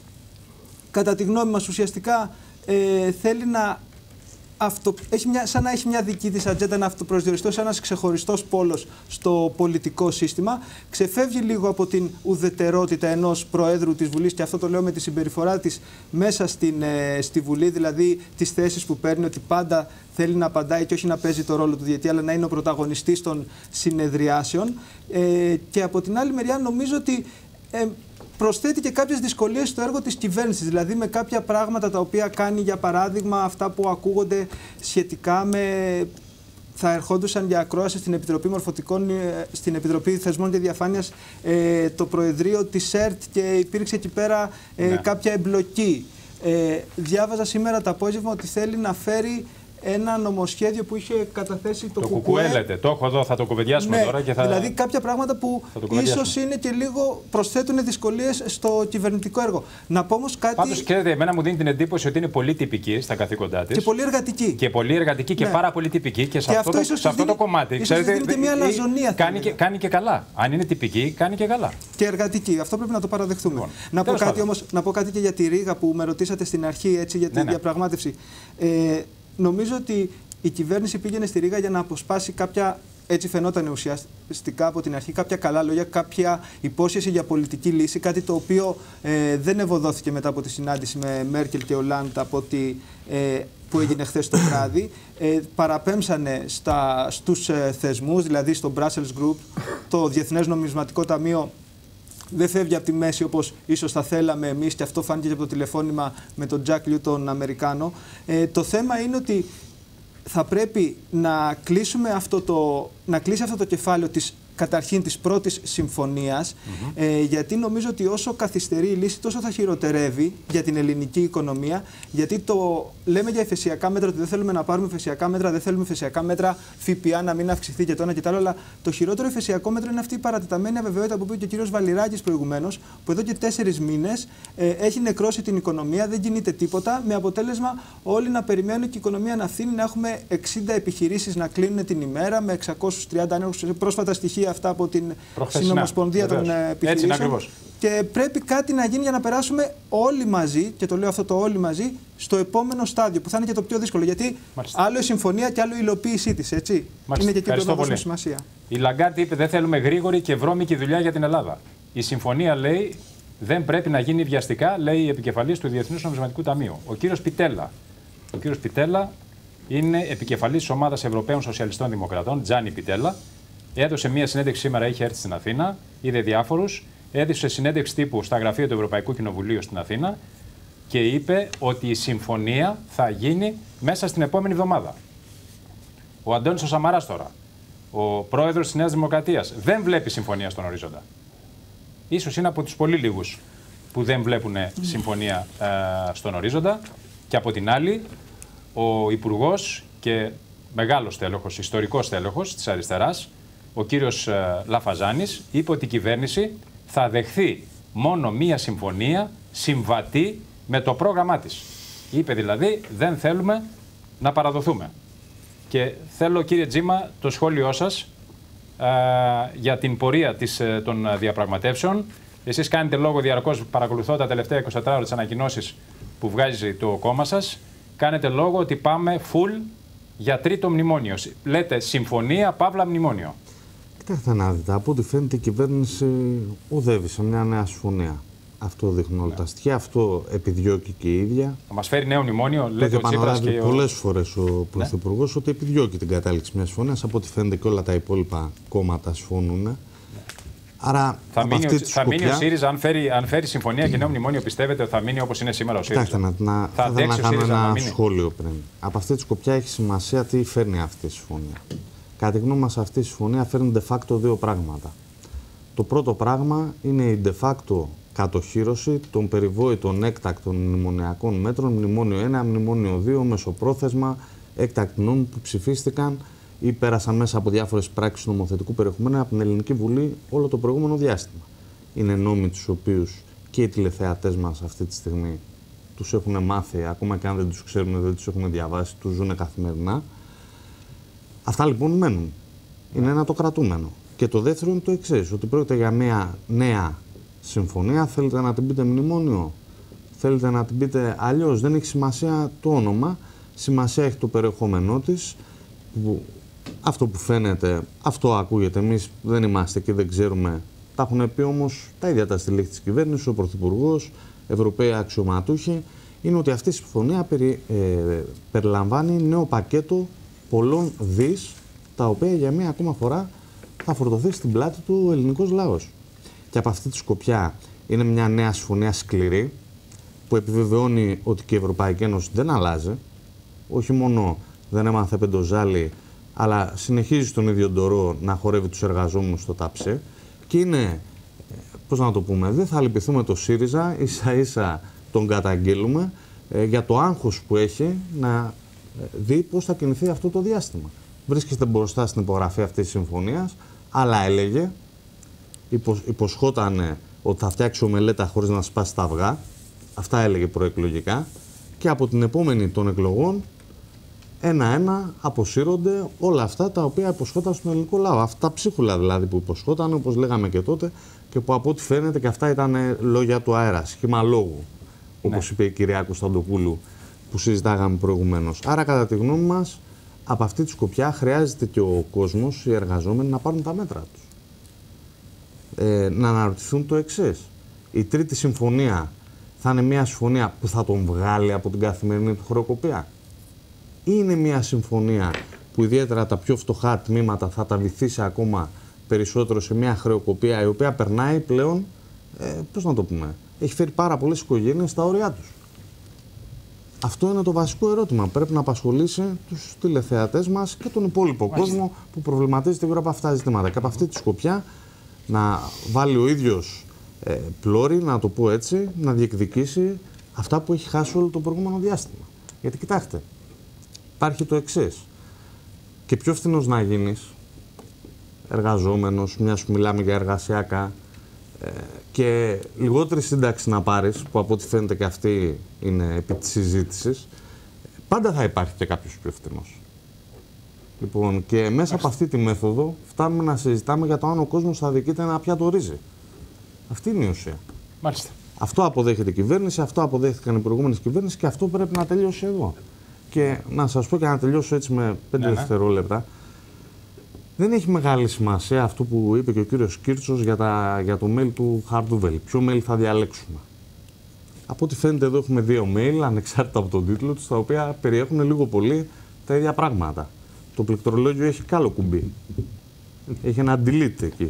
κατά τη γνώμη μας ουσιαστικά ε, θέλει να αυτο, έχει μια, σαν να έχει μια δική της ατζέντα να αυτοπροσδιοριστεί σαν ένας ξεχωριστός πόλος στο πολιτικό σύστημα. Ξεφεύγει λίγο από την ουδετερότητα ενός Προέδρου της Βουλής και αυτό το λέω με τη συμπεριφορά της μέσα στην, ε, στη Βουλή, δηλαδή τις θέσεις που παίρνει ότι πάντα θέλει να απαντάει και όχι να παίζει το ρόλο του διετή, αλλά να είναι ο πρωταγωνιστής των συνεδριάσεων. Ε, και από την άλλη μεριά νομίζω ότι ε, προσθέτει και κάποιες δυσκολίες στο έργο της κυβέρνησης, δηλαδή με κάποια πράγματα τα οποία κάνει, για παράδειγμα, αυτά που ακούγονται σχετικά με θα ερχόντουσαν για ακρόαση στην Επιτροπή Μορφωτικών, ε, στην Επιτροπή Θεσμών και Διαφάνειας ε, το Προεδρείο της ΕΡΤ και υπήρξε εκεί πέρα ε, ναι. κάποια εμπλοκή. Ε, διάβαζα σήμερα το απόγευμα ότι θέλει να φέρει ένα νομοσχέδιο που είχε καταθέσει το, το κουκουέ. Το έχω εδώ, θα το κουβεντιάσουμε ναι, τώρα και θα. Δηλαδή κάποια πράγματα που ίσως είναι και λίγο προσθέτουν δυσκολίες στο κυβερνητικό έργο. Να πω όμως κάτι. Πάντως, ξέρετε, εμένα μου δίνει την εντύπωση ότι είναι πολύ τυπική στα καθήκοντά της. Και πολύ εργατική. Και πολύ εργατική και ναι. πάρα πολύ τυπική. Και σε, αυτό, το, σε αυτό το κομμάτι. Ξέρετε, και μια λαζονία. Κάνει και, κάνει και καλά. Αν είναι τυπική, κάνει και καλά. Και εργατική. Αυτό πρέπει να το παραδεχτούμε. Λοιπόν, να, πω κάτι όμως, να πω κάτι και για τη Ρήγα που με ρωτήσατε στην αρχή έτσι, για τη ναι, ναι. διαπραγμάτευση. Ε, νομίζω ότι η κυβέρνηση πήγαινε στη Ρήγα για να αποσπάσει κάποια έτσι φαινόταν ουσιαστικά από την αρχή κάποια καλά λόγια, κάποια υπόσχεση για πολιτική λύση, κάτι το οποίο ε, δεν ευωδόθηκε μετά από τη συνάντηση με Μέρκελ και Ολάντ από ότι, ε, που έγινε χθες το βράδυ. Ε, παραπέμψανε στα, στους ε, θεσμούς, δηλαδή στο Brussels Group, το Διεθνές Νομισματικό Ταμείο δεν φεύγει από τη μέση όπως ίσως θα θέλαμε εμείς, και αυτό φάνηκε και από το τηλεφώνημα με τον Τζακ Λιού, τον Αμερικάνο. Ε, το θέμα είναι ότι θα πρέπει να, κλείσουμε αυτό το, να κλείσει αυτό το κεφάλαιο της καταρχήν της πρώτης ε, γιατί νομίζω ότι όσο καθυστερεί η λύση τόσο θα χειροτερεύει για την ελληνική οικονομία. Γιατί το λέμε για εφεσιακά μέτρα ότι δεν θέλουμε να πάρουμε εφεσιακά μέτρα, δεν θέλουμε εφεσιακά μέτρα, ΦΠΑ να μην αυξηθεί και το ένα και το άλλο, αλλά το χειρότερο εφεσιακό μέτρο είναι αυτή η παρατεταμένη αβεβαιότητα που είπε και ο κύριος Βαλιράκης προηγουμένως, που εδώ και τέσσερις μήνες ε, έχει νεκρώσει την οικονομία, δεν κινείται τίποτα, με αποτέλεσμα όλοι να περιμένουν και η οικονομία να φθήνει, να έχουμε 60 επιχειρήσεις να κλείνουν την ημέρα με 630 άνεργους, πρόσφατα στοιχεία αυτά από την Συνομοσπονδία των ε, Επιχειρήσεων. Και πρέπει κάτι να γίνει για να περάσουμε όλοι μαζί, και το λέω αυτό το όλοι μαζί, στο επόμενο στάδιο που θα είναι και το πιο δύσκολο. Γιατί Μάλιστα. άλλο η συμφωνία και άλλο η υλοποίησή της. Έτσι. Είναι και εκεί που θα σημασία. Η Λαγκάρτη είπε: Δεν θέλουμε γρήγορη και βρώμικη δουλειά για την Ελλάδα. Η συμφωνία λέει δεν πρέπει να γίνει βιαστικά, λέει η επικεφαλής του Διεθνούς Νομισματικού Ταμείου. Ο κύριος Πιτέλα. Ο κύριος Πιτέλα είναι επικεφαλής της ομάδας Ευρωπαίων Σοσιαλιστών Δημοκρατών, Τζάνι Πιτέλα. Έδωσε μία συνέντευξη σήμερα, είχε έρθει στην Αθήνα, είδε διάφορους. Έδωσε συνέντευξη τύπου στα γραφεία του Ευρωπαϊκού Κοινοβουλίου στην Αθήνα και είπε ότι η συμφωνία θα γίνει μέσα στην επόμενη εβδομάδα. Ο Αντώνης ο Σαμαράς τώρα, ο πρόεδρος της Νέας Δημοκρατίας, δεν βλέπει συμφωνία στον ορίζοντα. Ίσως είναι από τους πολύ λίγους που δεν βλέπουν συμφωνία ε, στον ορίζοντα. Και από την άλλη, ο Υπουργός και μεγάλος τέλοχος, ιστορικός τέλοχος της αριστεράς, ο κύριος ε, Λαφαζάνης, είπε ότι η κυβέρνηση θα δεχθεί μόνο μία συμφωνία συμβατή με το πρόγραμμά της. Είπε δηλαδή δεν θέλουμε να παραδοθούμε. Και θέλω κύριε Τζίμα το σχόλιο σας για την πορεία της, ε, των διαπραγματεύσεων. Εσείς κάνετε λόγο διαρκώς, παρακολουθώ τα τελευταία 24 ώρες ανακοινώσεις που βγάζει το κόμμα σας, κάνετε λόγο ότι πάμε full για τρίτο μνημόνιο. Λέτε συμφωνία, παύλα μνημόνιο. Κοιτάξτε να δείτε, από ό,τι φαίνεται η κυβέρνηση ουδεύει σε μια νέα συμφωνία. Αυτό δείχνουν όλα τα στοιχεία. Αυτό επιδιώκει και η ίδια. Θα μας φέρει νέο μνημόνιο, λέτε ο Τσίπρας και ο... πολλές φορές ο ναι. Πρωθυπουργός ότι επιδιώκει την κατάληξη μιας συμφωνία. Από ό,τι φαίνεται και όλα τα υπόλοιπα κόμματα συμφωνούν. Ναι. Άρα, θα, μείνει, αυτή θα μείνει ο ΣΥΡΙΖΑ, αν φέρει, αν φέρει συμφωνία και νέο μνημόνιο, πιστεύετε ότι θα μείνει όπως είναι σήμερα ο ΣΥΡΙΖΑ; Κοιτάξτε, να, θα, θα να κάνω ένα σχόλιο πριν. Από αυτή τη σκοπιά έχει σημασία τι φέρνει αυτή η συμφωνία. Κατά τη γνώμη μα, αυτή η συμφωνία φέρνει de facto δύο πράγματα. Το πρώτο πράγμα είναι η de facto κατοχύρωση των περιβόητων έκτακτων μνημονιακών μέτρων, μνημόνιο 1, μνημόνιο 2, μεσοπρόθεσμα, έκτακτων που ψηφίστηκαν ή πέρασαν μέσα από διάφορες πράξεις νομοθετικού περιεχομένου από την Ελληνική Βουλή όλο το προηγούμενο διάστημα. Είναι νόμοι τους οποίους και οι τηλεθεατές μας αυτή τη στιγμή τους έχουν μάθει, ακόμα και αν δεν τους ξέρουν, δεν τους έχουν διαβάσει, τους ζουν καθημερινά. Αυτά λοιπόν μένουν. Είναι ένα το κρατούμενο. Και το δεύτερο είναι το εξής, ότι πρόκειται για μια νέα συμφωνία. Θέλετε να την πείτε μνημόνιο, θέλετε να την πείτε αλλιώς; Δεν έχει σημασία το όνομα. Σημασία έχει το περιεχόμενό της. Αυτό που φαίνεται, αυτό ακούγεται. Εμείς δεν είμαστε και δεν ξέρουμε. Τα έχουν πει όμως τα ίδια τα στελέχη της κυβέρνησης, ο Πρωθυπουργός, Ευρωπαίοι αξιωματούχοι. Είναι ότι αυτή η συμφωνία περι, ε, περιλαμβάνει νέο πακέτο πολλών δις, τα οποία για μία ακόμα φορά θα φορτωθεί στην πλάτη του ο ελληνικός λαός. Και από αυτή τη σκοπιά είναι μια νέα συμφωνία σκληρή που επιβεβαιώνει ότι και η Ευρωπαϊκή Ένωση δεν αλλάζει. Όχι μόνο δεν έμαθε πεντοζάλι, αλλά συνεχίζει στον ίδιο ντορό να χορεύει τους εργαζόμενους στο τάψε. Και είναι, πώς να το πούμε, δεν θα λυπηθούμε το ΣΥΡΙΖΑ, ίσα ίσα τον καταγγείλουμε ε, για το άγχος που έχει να ε, δει πώς θα κινηθεί αυτό το διάστημα. Βρίσκεται μπροστά στην υπογραφή αυτής της συμφωνίας, αλλά έλεγε υπο, υποσχόταν ότι θα φτιάξει ομελέτα χωρίς να σπάσει τα αυγά. Αυτά έλεγε προεκλογικά. Και από την επόμενη των εκλογών, ένα-ένα αποσύρονται όλα αυτά τα οποία υποσχόταν στον ελληνικό λαό. Αυτά ψίχουλα δηλαδή που υποσχόταν, όπως λέγαμε και τότε, και που από ό,τι φαίνεται και αυτά ήταν λόγια του αέρα, σχήμα λόγου, ναι. όπως είπε η κυρία Κωνσταντοπούλου που συζητάγαμε προηγουμένως. Άρα, κατά τη γνώμη μας, από αυτή τη σκοπιά χρειάζεται και ο κόσμος, οι εργαζόμενοι, να πάρουν τα μέτρα τους ε, να αναρωτηθούν το εξής. Η τρίτη συμφωνία θα είναι μια συμφωνία που θα τον βγάλει από την καθημερινή του χρεοκοπία; Ή είναι μια συμφωνία που ιδιαίτερα τα πιο φτωχά τμήματα θα τα βυθίσει ακόμα περισσότερο σε μια χρεοκοπία η οποία περνάει πλέον, ε, πώς να το πούμε, έχει φέρει πάρα πολλές οικογένειες στα όρια τους; Αυτό είναι το βασικό ερώτημα. Πρέπει να απασχολήσει τους τηλεθεατές μας και τον υπόλοιπο κόσμο που προβληματίζεται γύρω από αυτά τα ζητήματα. Και από αυτή τη σκοπιά να βάλει ο ίδιος ε, πλώρη, να το πω έτσι, να διεκδικήσει αυτά που έχει χάσει όλο το προηγούμενο διάστημα. Γιατί κοιτάξτε, υπάρχει το εξής. Και πιο φθηνός να γίνεις, εργαζόμενος, μιας που μιλάμε για εργασιακά, ε, και λιγότερη σύνταξη να πάρεις, που από ό,τι φαίνεται και αυτή είναι επί της συζήτησης, πάντα θα υπάρχει και κάποιος πιο φθηνό. Λοιπόν, και μέσα από αυτή τη μέθοδο φτάνουμε να συζητάμε για το αν ο κόσμος θα διοικείται ένα πιάτο ρύζι. Αυτή είναι η ουσία. Μάλιστα. Αυτό αποδέχεται η κυβέρνηση, αυτό αποδέχτηκαν οι προηγούμενες κυβέρνηση και αυτό πρέπει να τελειώσει εδώ. Και να σας πω και να τελειώσω έτσι με πέντε ναι, ναι. Δευτερόλεπτα. Δεν έχει μεγάλη σημασία αυτό που είπε και ο κύριος Κίρτσο για, για το mail του Χαρτούβελ. Ποιο mail θα διαλέξουμε; Από ό,τι φαίνεται εδώ έχουμε δύο mail, ανεξάρτητα από τον τίτλο τους, τα οποία περιέχουν λίγο πολύ τα ίδια πράγματα. Το πληκτρολόγιο έχει κάλο κουμπί. Έχει ένα delete εκεί.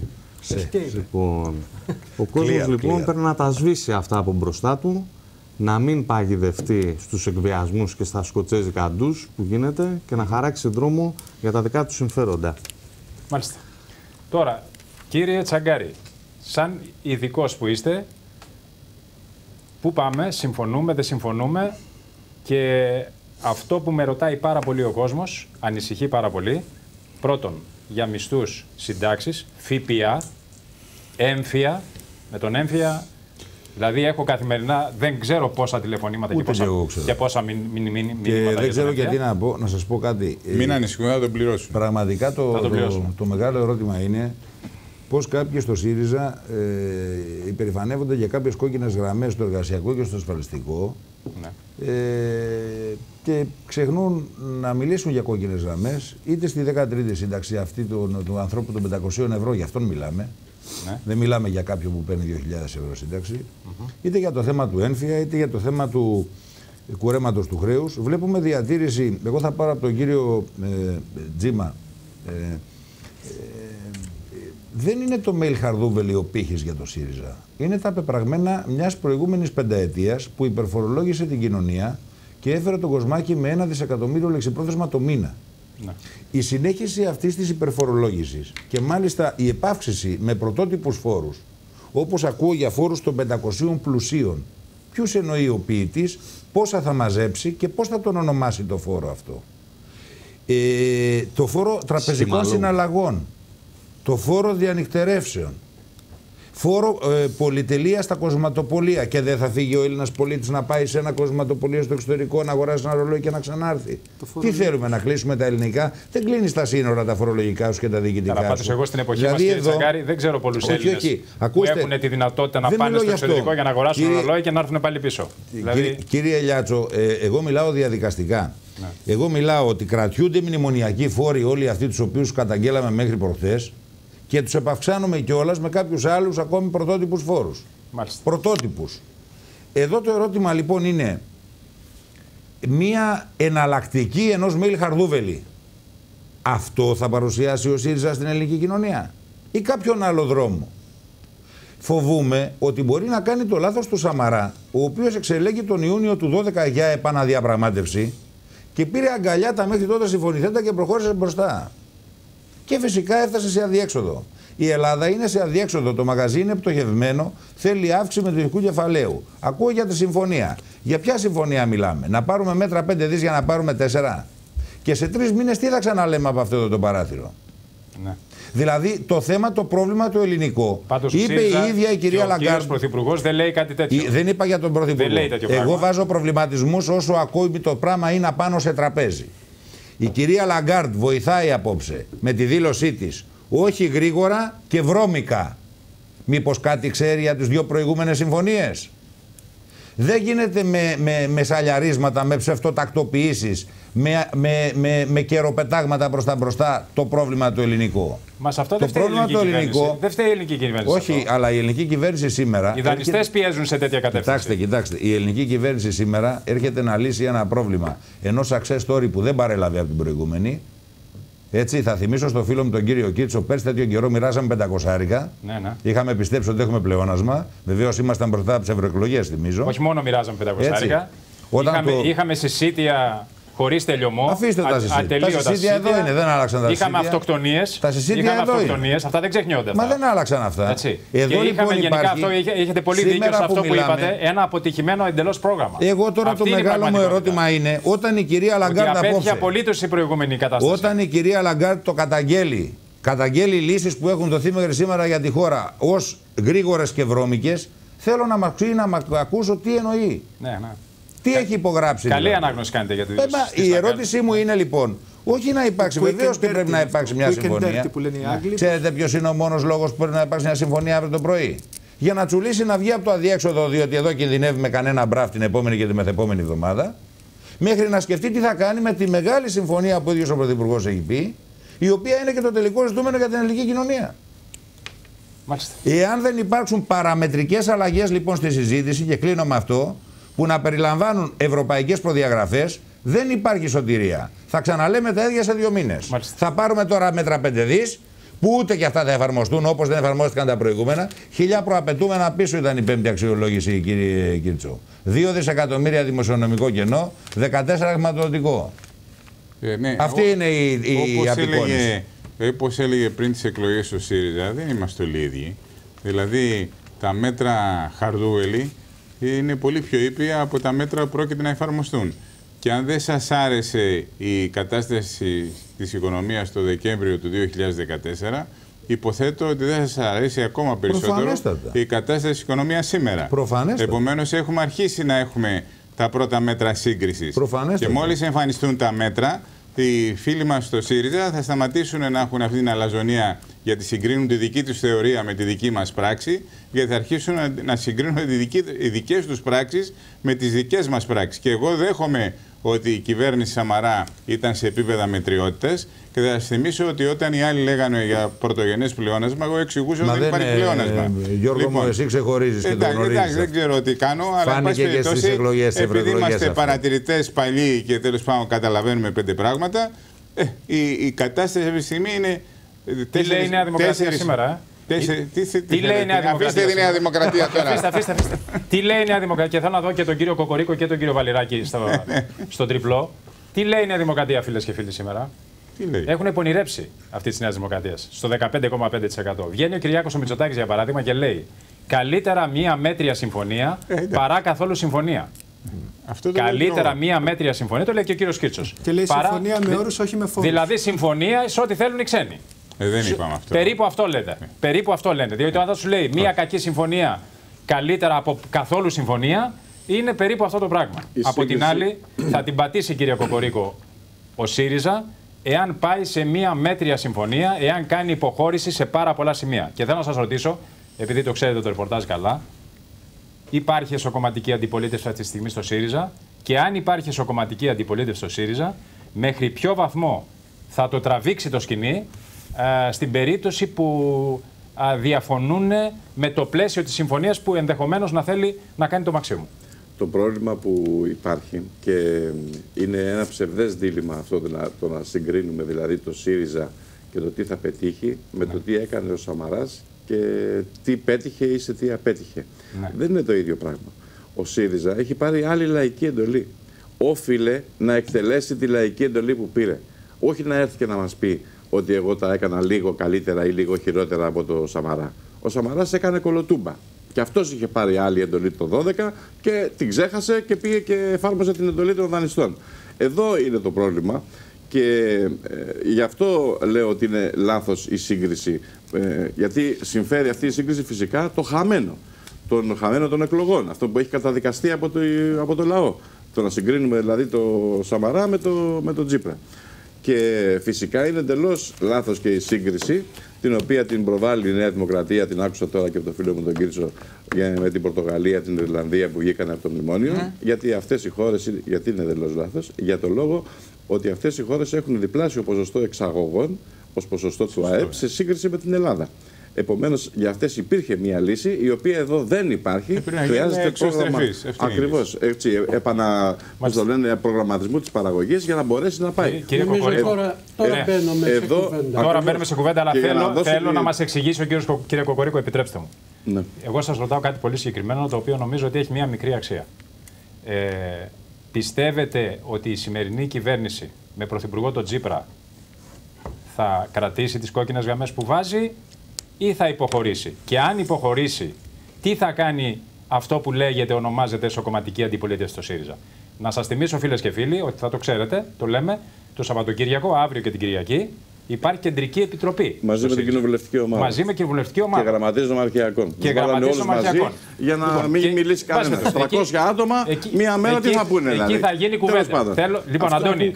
Λοιπόν, ο κόσμος λοιπόν πρέπει να τα σβήσει αυτά από μπροστά του, να μην παγιδευτεί στους εκβιασμούς και στα σκοτσέζικα ντους που γίνεται και να χαράξει δρόμο για τα δικά του συμφέροντα. Μάλιστα. Τώρα, κύριε Τσαγκάρη, σαν ειδικός που είστε, πού πάμε, συμφωνούμε, δεν συμφωνούμε και αυτό που με ρωτάει πάρα πολύ ο κόσμος, ανησυχεί πάρα πολύ, πρώτον, για μισθούς συντάξεις, ΦΠΑ, έμφυα, με τον έμφυα Δηλαδή έχω καθημερινά, δεν ξέρω πόσα τηλεφωνήματα και πόσα, και πόσα μηνύματα. Και δεν ξέρω γιατί να πω, να σας πω κάτι. Μην ε, ανησυχούν, θα τον πληρώσουν. Πραγματικά το, το, το, μεγάλο ερώτημα είναι πώς κάποιοι στο ΣΥΡΙΖΑ ε, υπερηφανεύονται για κάποιες κόκκινες γραμμές στο εργασιακό και στο ασφαλιστικό ναι. ε, και ξεχνούν να μιλήσουν για κόκκινες γραμμές είτε στη 13η σύνταξη αυτή του, του ανθρώπου των 500 ευρώ, γι' αυτόν μιλάμε, ναι. Δεν μιλάμε για κάποιον που παίρνει 2.000 ευρώ σύνταξη. Είτε για το θέμα του ένφια, είτε για το θέμα του κουρέματος του χρέους. Βλέπουμε διατήρηση. Εγώ θα πάρω από τον κύριο ε, Τζίμα. Ε, ε, δεν είναι το mail χαρδούβελη ο πύχης για το ΣΥΡΙΖΑ. Είναι τα πεπραγμένα μιας προηγούμενης πενταετίας που υπερφορολόγησε την κοινωνία και έφερε τον κοσμάκι με ένα δισεκατομμύριο λεξιπρόθεσμα το μήνα. Ναι. Η συνέχιση αυτής της υπερφορολόγησης και μάλιστα η επάυξηση με πρωτότυπους φόρους, όπως ακούω για φόρους των 500 πλουσίων, ποιους εννοεί ο ποιητής, πόσα θα μαζέψει και πώς θα τον ονομάσει το φόρο αυτό. Ε, το φόρο τραπεζικών συναλλαγών, το φόρο διανυκτερεύσεων, φόρο ε, πολυτελεία στα κοσματοπολία. Και δεν θα φύγει ο Έλληνας πολίτης να πάει σε ένα κοσματοπολείο στο εξωτερικό να αγοράσει ένα ρολόι και να ξανάρθει. Τι θέλουμε, να κλείσουμε τα ελληνικά; Δεν κλείνεις τα σύνορα τα φορολογικά σου και τα διοικητικά. Αλλά πάντως, εγώ στην εποχή δηλαδή μας, κύριε Τσαγκάρη, δεν ξέρω πολλούς Έλληνες που έχουν τη δυνατότητα να πάνε στο εξωτερικό για να αγοράσουν κύριε... ρολόι και να έρθουν πάλι πίσω. Δηλαδή... Κύριε Λιάτσο, ε, εγώ μιλάω διαδικαστικά. Ναι. Εγώ μιλάω ότι κρατιούνται μνημονιακοί φόροι όλοι αυτοί τους οποίους καταγγέλαμε μέχρι προχθές και τους επαυξάνουμε κιόλας με κάποιους άλλους ακόμη πρωτότυπους φόρους. Πρωτότυπους. Εδώ το ερώτημα λοιπόν είναι μία εναλλακτική ενός Μίλ Χαρδούβελη. Αυτό θα παρουσιάσει ο ΣΥΡΙΖΑ στην ελληνική κοινωνία ή κάποιον άλλο δρόμο; Φοβούμε ότι μπορεί να κάνει το λάθος του Σαμαρά, ο οποίος εξελέγει τον Ιούνιο του 12 για επαναδιαπραγμάτευση και πήρε αγκαλιά τα μέχρι τότε συμφωνηθέντα και προχώρησε μπροστά και φυσικά έφτασε σε αδιέξοδο. Η Ελλάδα είναι σε αδιέξοδο. Το μαγαζί είναι πτωχευμένο. Θέλει αύξηση μετρικού κεφαλαίου. Ακούω για τη συμφωνία. Για ποια συμφωνία μιλάμε, Να πάρουμε μέτρα 5 δις για να πάρουμε 4. Και σε τρεις μήνες τι θα ξαναλέμε από αυτό το παράθυρο; Ναι. Δηλαδή το θέμα, το πρόβλημα το ελληνικό. Πάντως, είπε η ίδια η κυρία Λαγκάρντ. Ο Πρωθυπουργός δεν λέει κάτι τέτοιο. Δεν είπα για τον Πρωθυπουργό. Δεν λέει Εγώ βάζω προβληματισμούς όσο ακούει το πράγμα είναι απάνω σε τραπέζι. Η κυρία Λαγκάρντ βοηθάει απόψε με τη δήλωσή της όχι γρήγορα και βρώμικα. Μήπως κάτι ξέρει για τις δύο προηγούμενες συμφωνίες; Δεν γίνεται με, με, με σαλιαρίσματα, με ψευτοτακτοποιήσεις, με, με, με, με καιροπετάγματα προς τα μπροστά το πρόβλημα του ελληνικού. Μα σε αυτό το δεν φταίει πρόβλημα η ελληνικό. Δεν φταίει η ελληνική κυβέρνηση. Όχι, αυτό. αλλά η ελληνική κυβέρνηση σήμερα. Οι δανειστές έρχεται... πιέζουν σε τέτοια κατεύθυνση. Κοιτάξτε, κοιτάξτε. Η ελληνική κυβέρνηση σήμερα έρχεται να λύσει ένα πρόβλημα ενός success story που δεν παρέλαβε από την προηγούμενη. Έτσι, θα θυμίσω στο φίλο μου τον κύριο Κίτσο, πέρσι τέτοιο καιρό μοιράζαμε 500 άρικα. Ναι, ναι. Είχαμε πιστέψει ότι έχουμε πλεόνασμα. Βεβαίως ήμασταν μπροστά από τις ευρωεκλογές, θυμίζω. Όχι μόνο μοιράζαμε 500 άρικα. Όταν είχαμε, το... είχαμε συσίτια Χωρίς τελειωμό. Αφήστε τα συσίτια. Τα συσίτια εδώ είναι, δεν άλλαξαν τα συσίτια. Είχαμε αυτοκτονίες. Τα συσίτια εδώ είναι. Αυτά δεν ξεχνιόνται. Αυτά. Μα δεν άλλαξαν αυτά. Έτσι. Εδώ και λοιπόν είχαμε γενικά αυτό, έχετε πολύ δίκιο σε αυτό που, μιλάμε, είπατε, ένα αποτυχημένο εντελώς πρόγραμμα. Εγώ τώρα Αυτή το μεγάλο μου ερώτημα είναι, όταν η κυρία Λαγκάρντ απόψε. απολύτως η προηγούμενη κατάσταση. Όταν η κυρία Λαγκάρντ το καταγγέλει, καταγγέλει λύσεις που έχουν δοθεί μέχρι σήμερα για τη χώρα ως γρήγορες και βρώμικες, θέλω να μα να ακούσω τι εννοεί. Ναι, ναι. Τι έχει υπογράψει. Καλή δηλαδή; ανάγνωση κάνετε για το ίδιο. Η ερώτησή μου είναι λοιπόν, όχι να υπάρξει. Βεβαίως και πρέπει να υπάρξει μια συμφωνία. Ξέρετε ποιος είναι ο μόνος λόγος που πρέπει να υπάρξει μια συμφωνία αύριο το πρωί; Για να τσουλήσει να βγει από το αδιέξοδο, διότι εδώ κινδυνεύει με κανένα μπραφ την επόμενη και τη μεθεπόμενη εβδομάδα, μέχρι να σκεφτεί τι θα κάνει με τη μεγάλη συμφωνία που ο ίδιος ο Πρωθυπουργός έχει πει, η οποία είναι και το τελικό ζητούμενο για την ελληνική κοινωνία. Μάλιστα. Εάν δεν υπάρξουν παραμετρικές αλλαγές λοιπόν στη συζήτηση, και κλείνω με αυτό, που να περιλαμβάνουν ευρωπαϊκές προδιαγραφές, δεν υπάρχει σωτηρία. Θα ξαναλέμε τα ίδια σε δύο μήνες. Θα πάρουμε τώρα μέτρα 5 δις, που ούτε και αυτά θα εφαρμοστούν όπως δεν εφαρμόστηκαν τα προηγούμενα. Χιλιά προαπαιτούμενα πίσω ήταν η πέμπτη αξιολόγηση, κύριε Κίρτσο. 2 δισεκατομμύρια δημοσιονομικό κενό, 14 χρηματοδοτικό. Ε, ναι, Αυτή ο, είναι η, η απεικόνηση. Όπως έλεγε πριν τις εκλογές ο ΣΥΡΙΖΑ, δεν είμαστε όλοι ίδιοι. Δηλαδή, τα μέτρα Χαρδούελη είναι πολύ πιο ήπια από τα μέτρα που πρόκειται να εφαρμοστούν. Και αν δεν σας άρεσε η κατάσταση της οικονομίας το Δεκέμβριο του 2014, υποθέτω ότι δεν σας αρέσει ακόμα περισσότερο η κατάσταση της οικονομίας σήμερα. Προφανέστατα. Επομένως έχουμε αρχίσει να έχουμε τα πρώτα μέτρα σύγκρισης. Και μόλις εμφανιστούν τα μέτρα, οι φίλοι μας στο ΣΥΡΙΖΑ θα σταματήσουν να έχουν αυτή την αλαζονία γιατί συγκρίνουν τη δική τους θεωρία με τη δική μας πράξη, γιατί θα αρχίσουν να, να συγκρίνουν οι δικές τους πράξεις με τις δικές μας πράξεις. Και εγώ δέχομαι ότι η κυβέρνηση Σαμαρά ήταν σε επίπεδα μετριότητες. Και θα σας θυμίσω ότι όταν οι άλλοι λέγανε για πρωτογενές πλεόνασμα, εγώ εξηγούσα ότι δεν υπάρχει είναι, πλεόνασμα. Γιώργο λοιπόν, μου, εσύ ξεχωρίζεις και το γνωρίζει. Εντάξει, δεν ξέρω τι κάνω, αλλά εν πάση περιπτώσει, επειδή είμαστε παρατηρητές παλιοί και τέλος πάντων καταλαβαίνουμε πέντε πράγματα, ε, η, η κατάσταση αυτή τη στιγμή είναι τι λέει η Νέα Δημοκρατία σήμερα, ε; Τι, λέει η Νέα Δημοκρατία. Αφήστε τη Νέα Δημοκρατία τώρα. αφήστε, αφήστε, αφήστε. Τι λέει η Νέα Δημοκρατία; Και θέλω να δω και τον κύριο Κοκορίκο και τον κύριο Βαλιράκη στο, στο τριπλό. Τι λέει η Νέα Δημοκρατία, φίλες και φίλοι, σήμερα; Τι λέει; Έχουν πονηρέψει αυτή της Νέας Δημοκρατίας στο 15,5%. Βγαίνει ο Κυριάκος Μητσοτάκης, για παράδειγμα, και λέει καλύτερα μία μέτρια συμφωνία ε, παρά καθόλου συμφωνία. Αυτό Καλύτερα μία μέτρια συμφωνία, το λέει και ο κύριος Κίρτσος. Και λέει παρά... συμφωνία με όρους, όχι με φόρου. Δηλαδή συμφωνία σε ό,τι θέλουν οι ξένοι. Ε, δεν είπαμε αυτό. Περίπου αυτό λέτε. Περίπου αυτό λέτε. Διότι όταν σου λέει μία κακή συμφωνία καλύτερα από καθόλου συμφωνία, είναι περίπου αυτό το πράγμα. από την άλλη, θα την πατήσει, κύριε Κοκορίκο, ο ΣΥΡΙΖΑ, εάν πάει σε μία μέτρια συμφωνία, εάν κάνει υποχώρηση σε πάρα πολλά σημεία. Και θέλω να σας ρωτήσω, επειδή το ξέρετε το ρεπορτάζ καλά, υπάρχει εσωκομματική αντιπολίτευση αυτή τη στιγμή στο ΣΥΡΙΖΑ; Και αν υπάρχει εσωκομματική αντιπολίτευση στο ΣΥΡΙΖΑ, μέχρι ποιο βαθμό θα το τραβήξει το σκηνή στην περίπτωση που διαφωνούν με το πλαίσιο της συμφωνίας που ενδεχομένως να θέλει να κάνει το μαξίμου. Το πρόβλημα που υπάρχει και είναι ένα ψευδές δίλημα αυτό το να, το να συγκρίνουμε δηλαδή το ΣΥΡΙΖΑ και το τι θα πετύχει με το ναι. τι έκανε ο Σαμαράς και τι πέτυχε ή σε τι απέτυχε. Ναι. Δεν είναι το ίδιο πράγμα. Ο ΣΥΡΙΖΑ έχει πάρει άλλη λαϊκή εντολή. Όφιλε να εκτελέσει τη λαϊκή εντολή που πήρε. Όχι να έρθει και να μας πει ότι εγώ τα έκανα λίγο καλύτερα ή λίγο χειρότερα από το Σαμαρά. Ο Σαμαράς έκανε κολοτούμπα. Και αυτός είχε πάρει άλλη εντολή το 12 και την ξέχασε και πήγε και εφάρμοσε την εντολή των δανειστών. Εδώ είναι το πρόβλημα και ε, γι' αυτό λέω ότι είναι λάθος η σύγκριση. Ε, γιατί συμφέρει αυτή η σύγκριση φυσικά το χαμένο. Τον χαμένο των εκλογών. Αυτό που έχει καταδικαστεί από το, από το λαό. Το να συγκρίνουμε δηλαδή το Σαμαρά με το, με το Τζίπρα. Και φυσικά είναι εντελώς λάθος και η σύγκριση, την οποία την προβάλλει η Νέα Δημοκρατία, την άκουσα τώρα και από τον φίλο μου τον Κίρτσο με την Πορτογαλία, την Ιρλανδία που βγήκαν από το μνημόνιο. Ναι. Γιατί αυτές οι χώρες, γιατί είναι εντελώς λάθος, για το λόγο ότι αυτές οι χώρες έχουν διπλάσιο ποσοστό εξαγωγών ως ποσοστό του ΑΕΠ σε σύγκριση με την Ελλάδα. Επομένως, για αυτές υπήρχε μια λύση, η οποία εδώ δεν υπάρχει. Ε, Χρειάζεται πρόγραμμα. Ακριβώς. Επανα το λένε, προγραμματισμού της παραγωγής για να μπορέσει να πάει. Ε, κύριε Κοκορή, τώρα, τώρα ναι. μπαίνουμε σε κουβέντα. Τώρα μπαίνουμε σε κουβέντα, αλλά θέλω, θέλω να μας εξηγήσει ο κύριος κύριε Κοκορίκο, επιτρέψτε μου. Ναι. Εγώ σας ρωτάω κάτι πολύ συγκεκριμένο, το οποίο νομίζω ότι έχει μια μικρή αξία. Ε, πιστεύετε ότι η σημερινή κυβέρνηση με πρωθυπουργό τον Τζίπρα θα κρατήσει τις κόκκινες γραμμές που βάζει ή θα υποχωρήσει. Και αν υποχωρήσει, τι θα κάνει αυτό που λέγεται, ονομάζεται εσωκομματική αντιπολίτευση στο ΣΥΡΙΖΑ; Να σας θυμίσω φίλες και φίλοι, ότι θα το ξέρετε, το λέμε, το Σαββατοκύριακο, αύριο και την Κυριακή, Υπάρχει κεντρική επιτροπή. Μαζί με την κοινοβουλευτική ομάδα. Μαζί με κοινοβουλευτική ομάδα. Και γραμματεί νομαρχιακών. Και γραμματεί νομαρχιακών. Για να λοιπόν, μην και... μιλήσει κανένας. 300 άτομα, εκεί, μία μέρα εκεί, τι θα πούνε. Δηλαδή. Εκεί θα γίνει κουβέντα. Θέλω, λοιπόν, Αντώνη,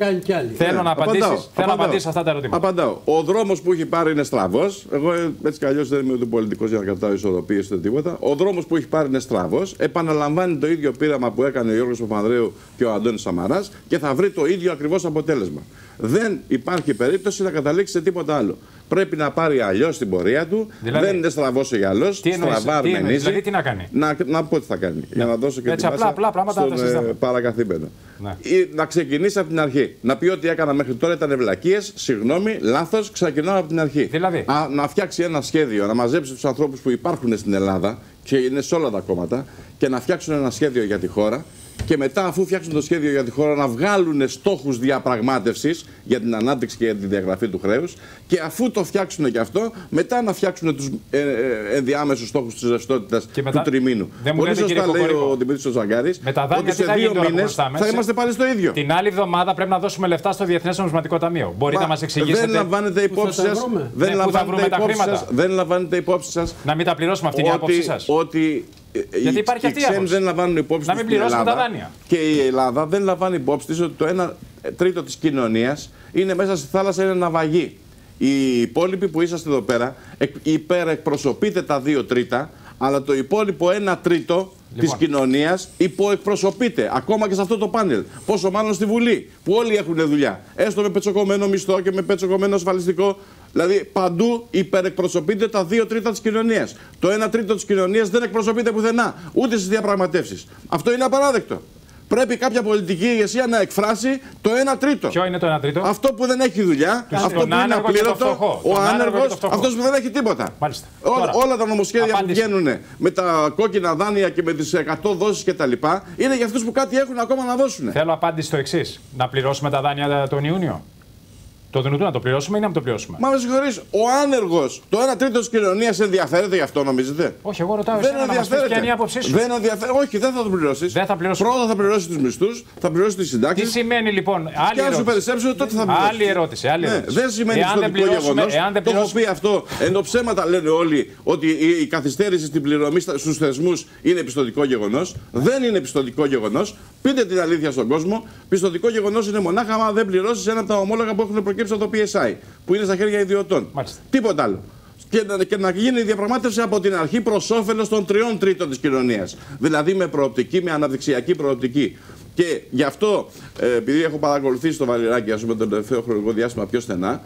θέλω να απαντήσει αυτά τα ερωτήματα. Απαντάω. Ο δρόμος που έχει πάρει είναι στραβός. Εγώ έτσι κι αλλιώς δεν είμαι ούτε πολιτικός για να κρατάω ισορροπίες ούτε τίποτα. Ο δρόμος που έχει πάρει είναι στραβός. Επαναλαμβάνει το ίδιο πείραμα που έκανε ο Γιώργος Παπανδρέου και ο Αντώνης Σαμαράς και θα βρει το ίδιο ακριβώς αποτέλεσμα δεν υπάρχει περίπτωση να καταλήξει σε τίποτα άλλο. Πρέπει να πάρει αλλιώς την πορεία του. Δηλαδή, δεν είναι στραβός ή άλλο. Στραβά αρμενίζει. Δηλαδή τι να κάνει; Να, να πω τι θα κάνει. Για να δώσω και Έτσι, την απλά, απλά πράγματα στον ε, παρακαθήμενο. Ναι. Ή, να ξεκινήσει από την αρχή. Να πει ότι έκανα μέχρι τώρα ήταν ευλακίε. Συγγνώμη, λάθος. Ξεκινάω από την αρχή. Δηλαδή; Α, να φτιάξει ένα σχέδιο, να μαζέψει τους ανθρώπους που υπάρχουν στην Ελλάδα και είναι σε όλα τα κόμματα και να φτιάξουν ένα σχέδιο για τη χώρα και μετά, αφού φτιάξουν το σχέδιο για τη χώρα, να βγάλουν στόχους διαπραγμάτευσης για την ανάπτυξη και για τη διαγραφή του χρέους. Και αφού το φτιάξουν και αυτό, μετά να φτιάξουν τους ε, ε, ενδιάμεσους στόχους της ρευστότητας του τριμήνου. Πολύ σωστά λέει ο Δημήτρης Ζαγκάρη ότι σε δύο μήνες θα είμαστε πάλι στο ίδιο. Την άλλη εβδομάδα πρέπει να δώσουμε λεφτά στο Διεθνές Νομισματικό Ταμείο. Μπορείτε να μας εξηγήσετε. Δεν λαμβάνετε υπόψη σα. Δεν λαμβάνετε υπόψη σα. Να μην τα πληρώσουμε αυτή την άποψή σας. Ότι ε, Γιατί υπάρχει οι, αυτή η δεν λαμβάνουν υπόψη Να μην πληρώσουμε τα δάνεια. Και η Ελλάδα δεν λαμβάνει υπόψη της ότι το 1 τρίτο της κοινωνίας είναι μέσα στη θάλασσα, είναι ναυαγή. Οι υπόλοιποι που είσαστε εδώ πέρα υπερεκπροσωπείτε τα 2 τρίτα, αλλά το υπόλοιπο 1 τρίτο λοιπόν. τη κοινωνίας υποεκπροσωπείται. Ακόμα και σε αυτό το πάνελ. Πόσο μάλλον στη Βουλή, που όλοι έχουν δουλειά. Έστω με πετσοκομμένο μισθό και με πετσοκομμένο ασφαλιστικό Δηλαδή παντού υπερεκπροσωπείται τα δύο τρίτα της κοινωνίας. Το ένα τρίτο της κοινωνίας δεν εκπροσωπείται πουθενά, ούτε στις διαπραγματεύσεις. Αυτό είναι απαράδεκτο. Πρέπει κάποια πολιτική ηγεσία να εκφράσει το 1 τρίτο. Ποιο είναι το 1 τρίτο; Αυτό που δεν έχει δουλειά, αυτό που είναι απλήρωτο, ο άνεργο, αυτός που δεν έχει τίποτα. Όλα, όλα τα νομοσχέδια Απάντηση. που βγαίνουν με τα κόκκινα δάνεια και με τις 100 δόσεις κτλ. είναι για αυτούς που κάτι έχουν ακόμα να δώσουν. Θέλω απάντηση στο εξής. Να πληρώσουμε τα δάνεια τον Ιούνιο; Το Δουνουτού να το πληρώσουμε ή να μην το πληρώσουμε; Μα με συγχωρείς, ο άνεργος, το 1 τρίτο της κοινωνίας ενδιαφέρεται γι' αυτό, νομίζετε; Όχι, εγώ ρωτάω δεν ενδιαφέρεται. Ποια είναι η άποψή σου. Δεν ενδιαφέρεται. Όχι, δεν θα το πληρώσεις. Δεν θα πληρώσει. Πρώτα θα πληρώσεις τους μισθούς, θα πληρώσεις τις συντάξεις. Τι σημαίνει λοιπόν. Άλλη και αν σου περισσέψουν, τότε θα πληρώσει. Άλλη ερώτηση. Άλλη ναι, ερώτηση. δεν σημαίνει πιστοτικό γεγονός. Το έχω πει αυτό. Ενώ ψέματα λένε όλοι ότι η καθυστέρηση στην πληρωμή στους θεσμούς είναι πιστοτικό γεγονός. Δεν είναι πιστοτικό γεγονός. Πείτε την αλήθεια στον κόσμο. Πιστοτικό γεγονός είναι μονάχα αν δεν πληρώσεις ένα από τα ομόλογα που έχουν προκύψει από το PSI που είναι στα χέρια ιδιωτών. Μάλιστα. Τίποτα άλλο. Και να, και να γίνει η διαπραγμάτευση από την αρχή προς όφελος των τριών τρίτων της κοινωνίας. Δηλαδή με προοπτική, με αναδειξιακή προοπτική. Και γι' αυτό, ε, επειδή έχω παρακολουθήσει το Βαλιράκι, ας πούμε, τον τελευταίο χρονικό διάστημα πιο στενά,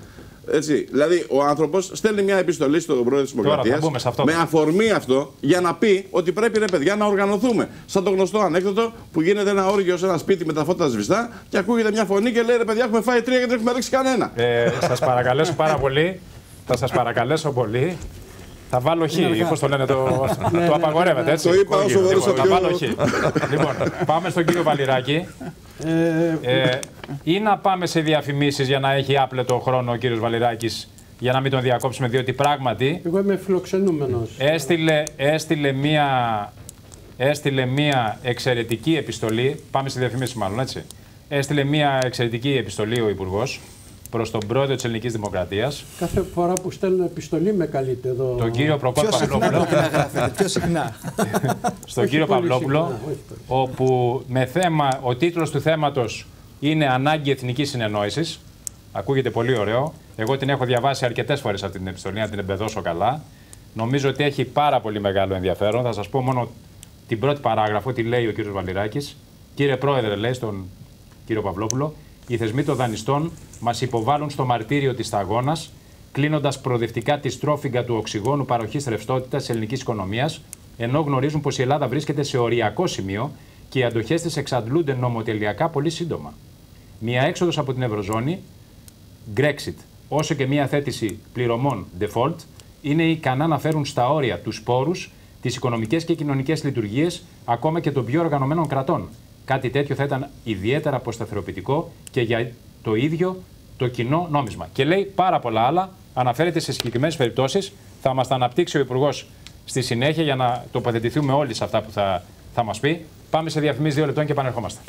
έτσι, δηλαδή, ο άνθρωπος στέλνει μια επιστολή στον πρόεδρο της Δημοκρατίας με αφορμή αυτό για να πει ότι πρέπει ρε παιδιά να οργανωθούμε. Σαν το γνωστό ανέκδοτο που γίνεται ένα όργιο σε ένα σπίτι με τα φώτα σβηστά και ακούγεται μια φωνή και λέει ρε παιδιά έχουμε φάει τρία και δεν έχουμε ρίξει κανένα. Ε, σας παρακαλέσω πάρα πολύ. Θα σας παρακαλέσω πολύ. Θα βάλω χ, πώς το λένε, το, ναι, το απαγορεύεται ναι. έτσι. Το είπα όσο λοιπόν, Θα βάλω χ. λοιπόν, πάμε στον κύριο Βαλιράκη. Ε, ε, ή να πάμε σε διαφημίσεις για να έχει άπλετο χρόνο ο κύριος Βαλιράκης για να μην τον διακόψουμε, διότι πράγματι... Εγώ είμαι φιλοξενούμενος. Έστειλε, έστειλε, μία, έστειλε μία εξαιρετική επιστολή, πάμε σε διαφημίσεις μάλλον, έτσι. Έστειλε μία εξαιρετική επιστολή ο Υπουργός προς τον πρόεδρο της Ελληνικής Δημοκρατίας. Κάθε φορά που στέλνω επιστολή με καλείτε εδώ. Τον κύριο Προκόπη Παυλόπουλο. Πιο συχνά. Στον κύριο Παυλόπουλο, όπου με θέμα, ο τίτλος του θέματος είναι Ανάγκη Εθνικής Συνεννόησης. Ακούγεται πολύ ωραίο. Εγώ την έχω διαβάσει αρκετές φορές αυτή την επιστολή, να την εμπεδώσω καλά. Νομίζω ότι έχει πάρα πολύ μεγάλο ενδιαφέρον. Θα σας πω μόνο την πρώτη παράγραφο, τι λέει ο κύριος Βαλιράκη. Κύριε Πρόεδρε, λέει στον κύριο Παυλόπουλο, οι θεσμοί των δανειστών μας υποβάλλουν στο μαρτύριο της σταγόνας, κλείνοντας προοδευτικά τη στρόφιγγα του οξυγόνου παροχής ρευστότητας της ελληνικής οικονομίας, ενώ γνωρίζουν πως η Ελλάδα βρίσκεται σε οριακό σημείο και οι αντοχές της εξαντλούνται νομοτελειακά πολύ σύντομα. Μια έξοδος από την Ευρωζώνη, Brexit, όσο και μια θέτηση πληρωμών default, είναι ικανά να φέρουν στα όρια τους πόρους, τις οικονομικές και κοινωνικές λειτουργίες, ακόμα και των πιο οργανωμένων κρατών. Κάτι τέτοιο θα ήταν ιδιαίτερα αποσταθεροποιητικό και για το ίδιο το κοινό νόμισμα. Και λέει πάρα πολλά άλλα, αναφέρεται σε συγκεκριμένες περιπτώσεις. Θα μας τα αναπτύξει ο Υπουργός στη συνέχεια για να τοποθετηθούμε όλοι σε αυτά που θα, θα μας πει. Πάμε σε διαφημίσεις δύο λεπτών και επανερχόμαστε.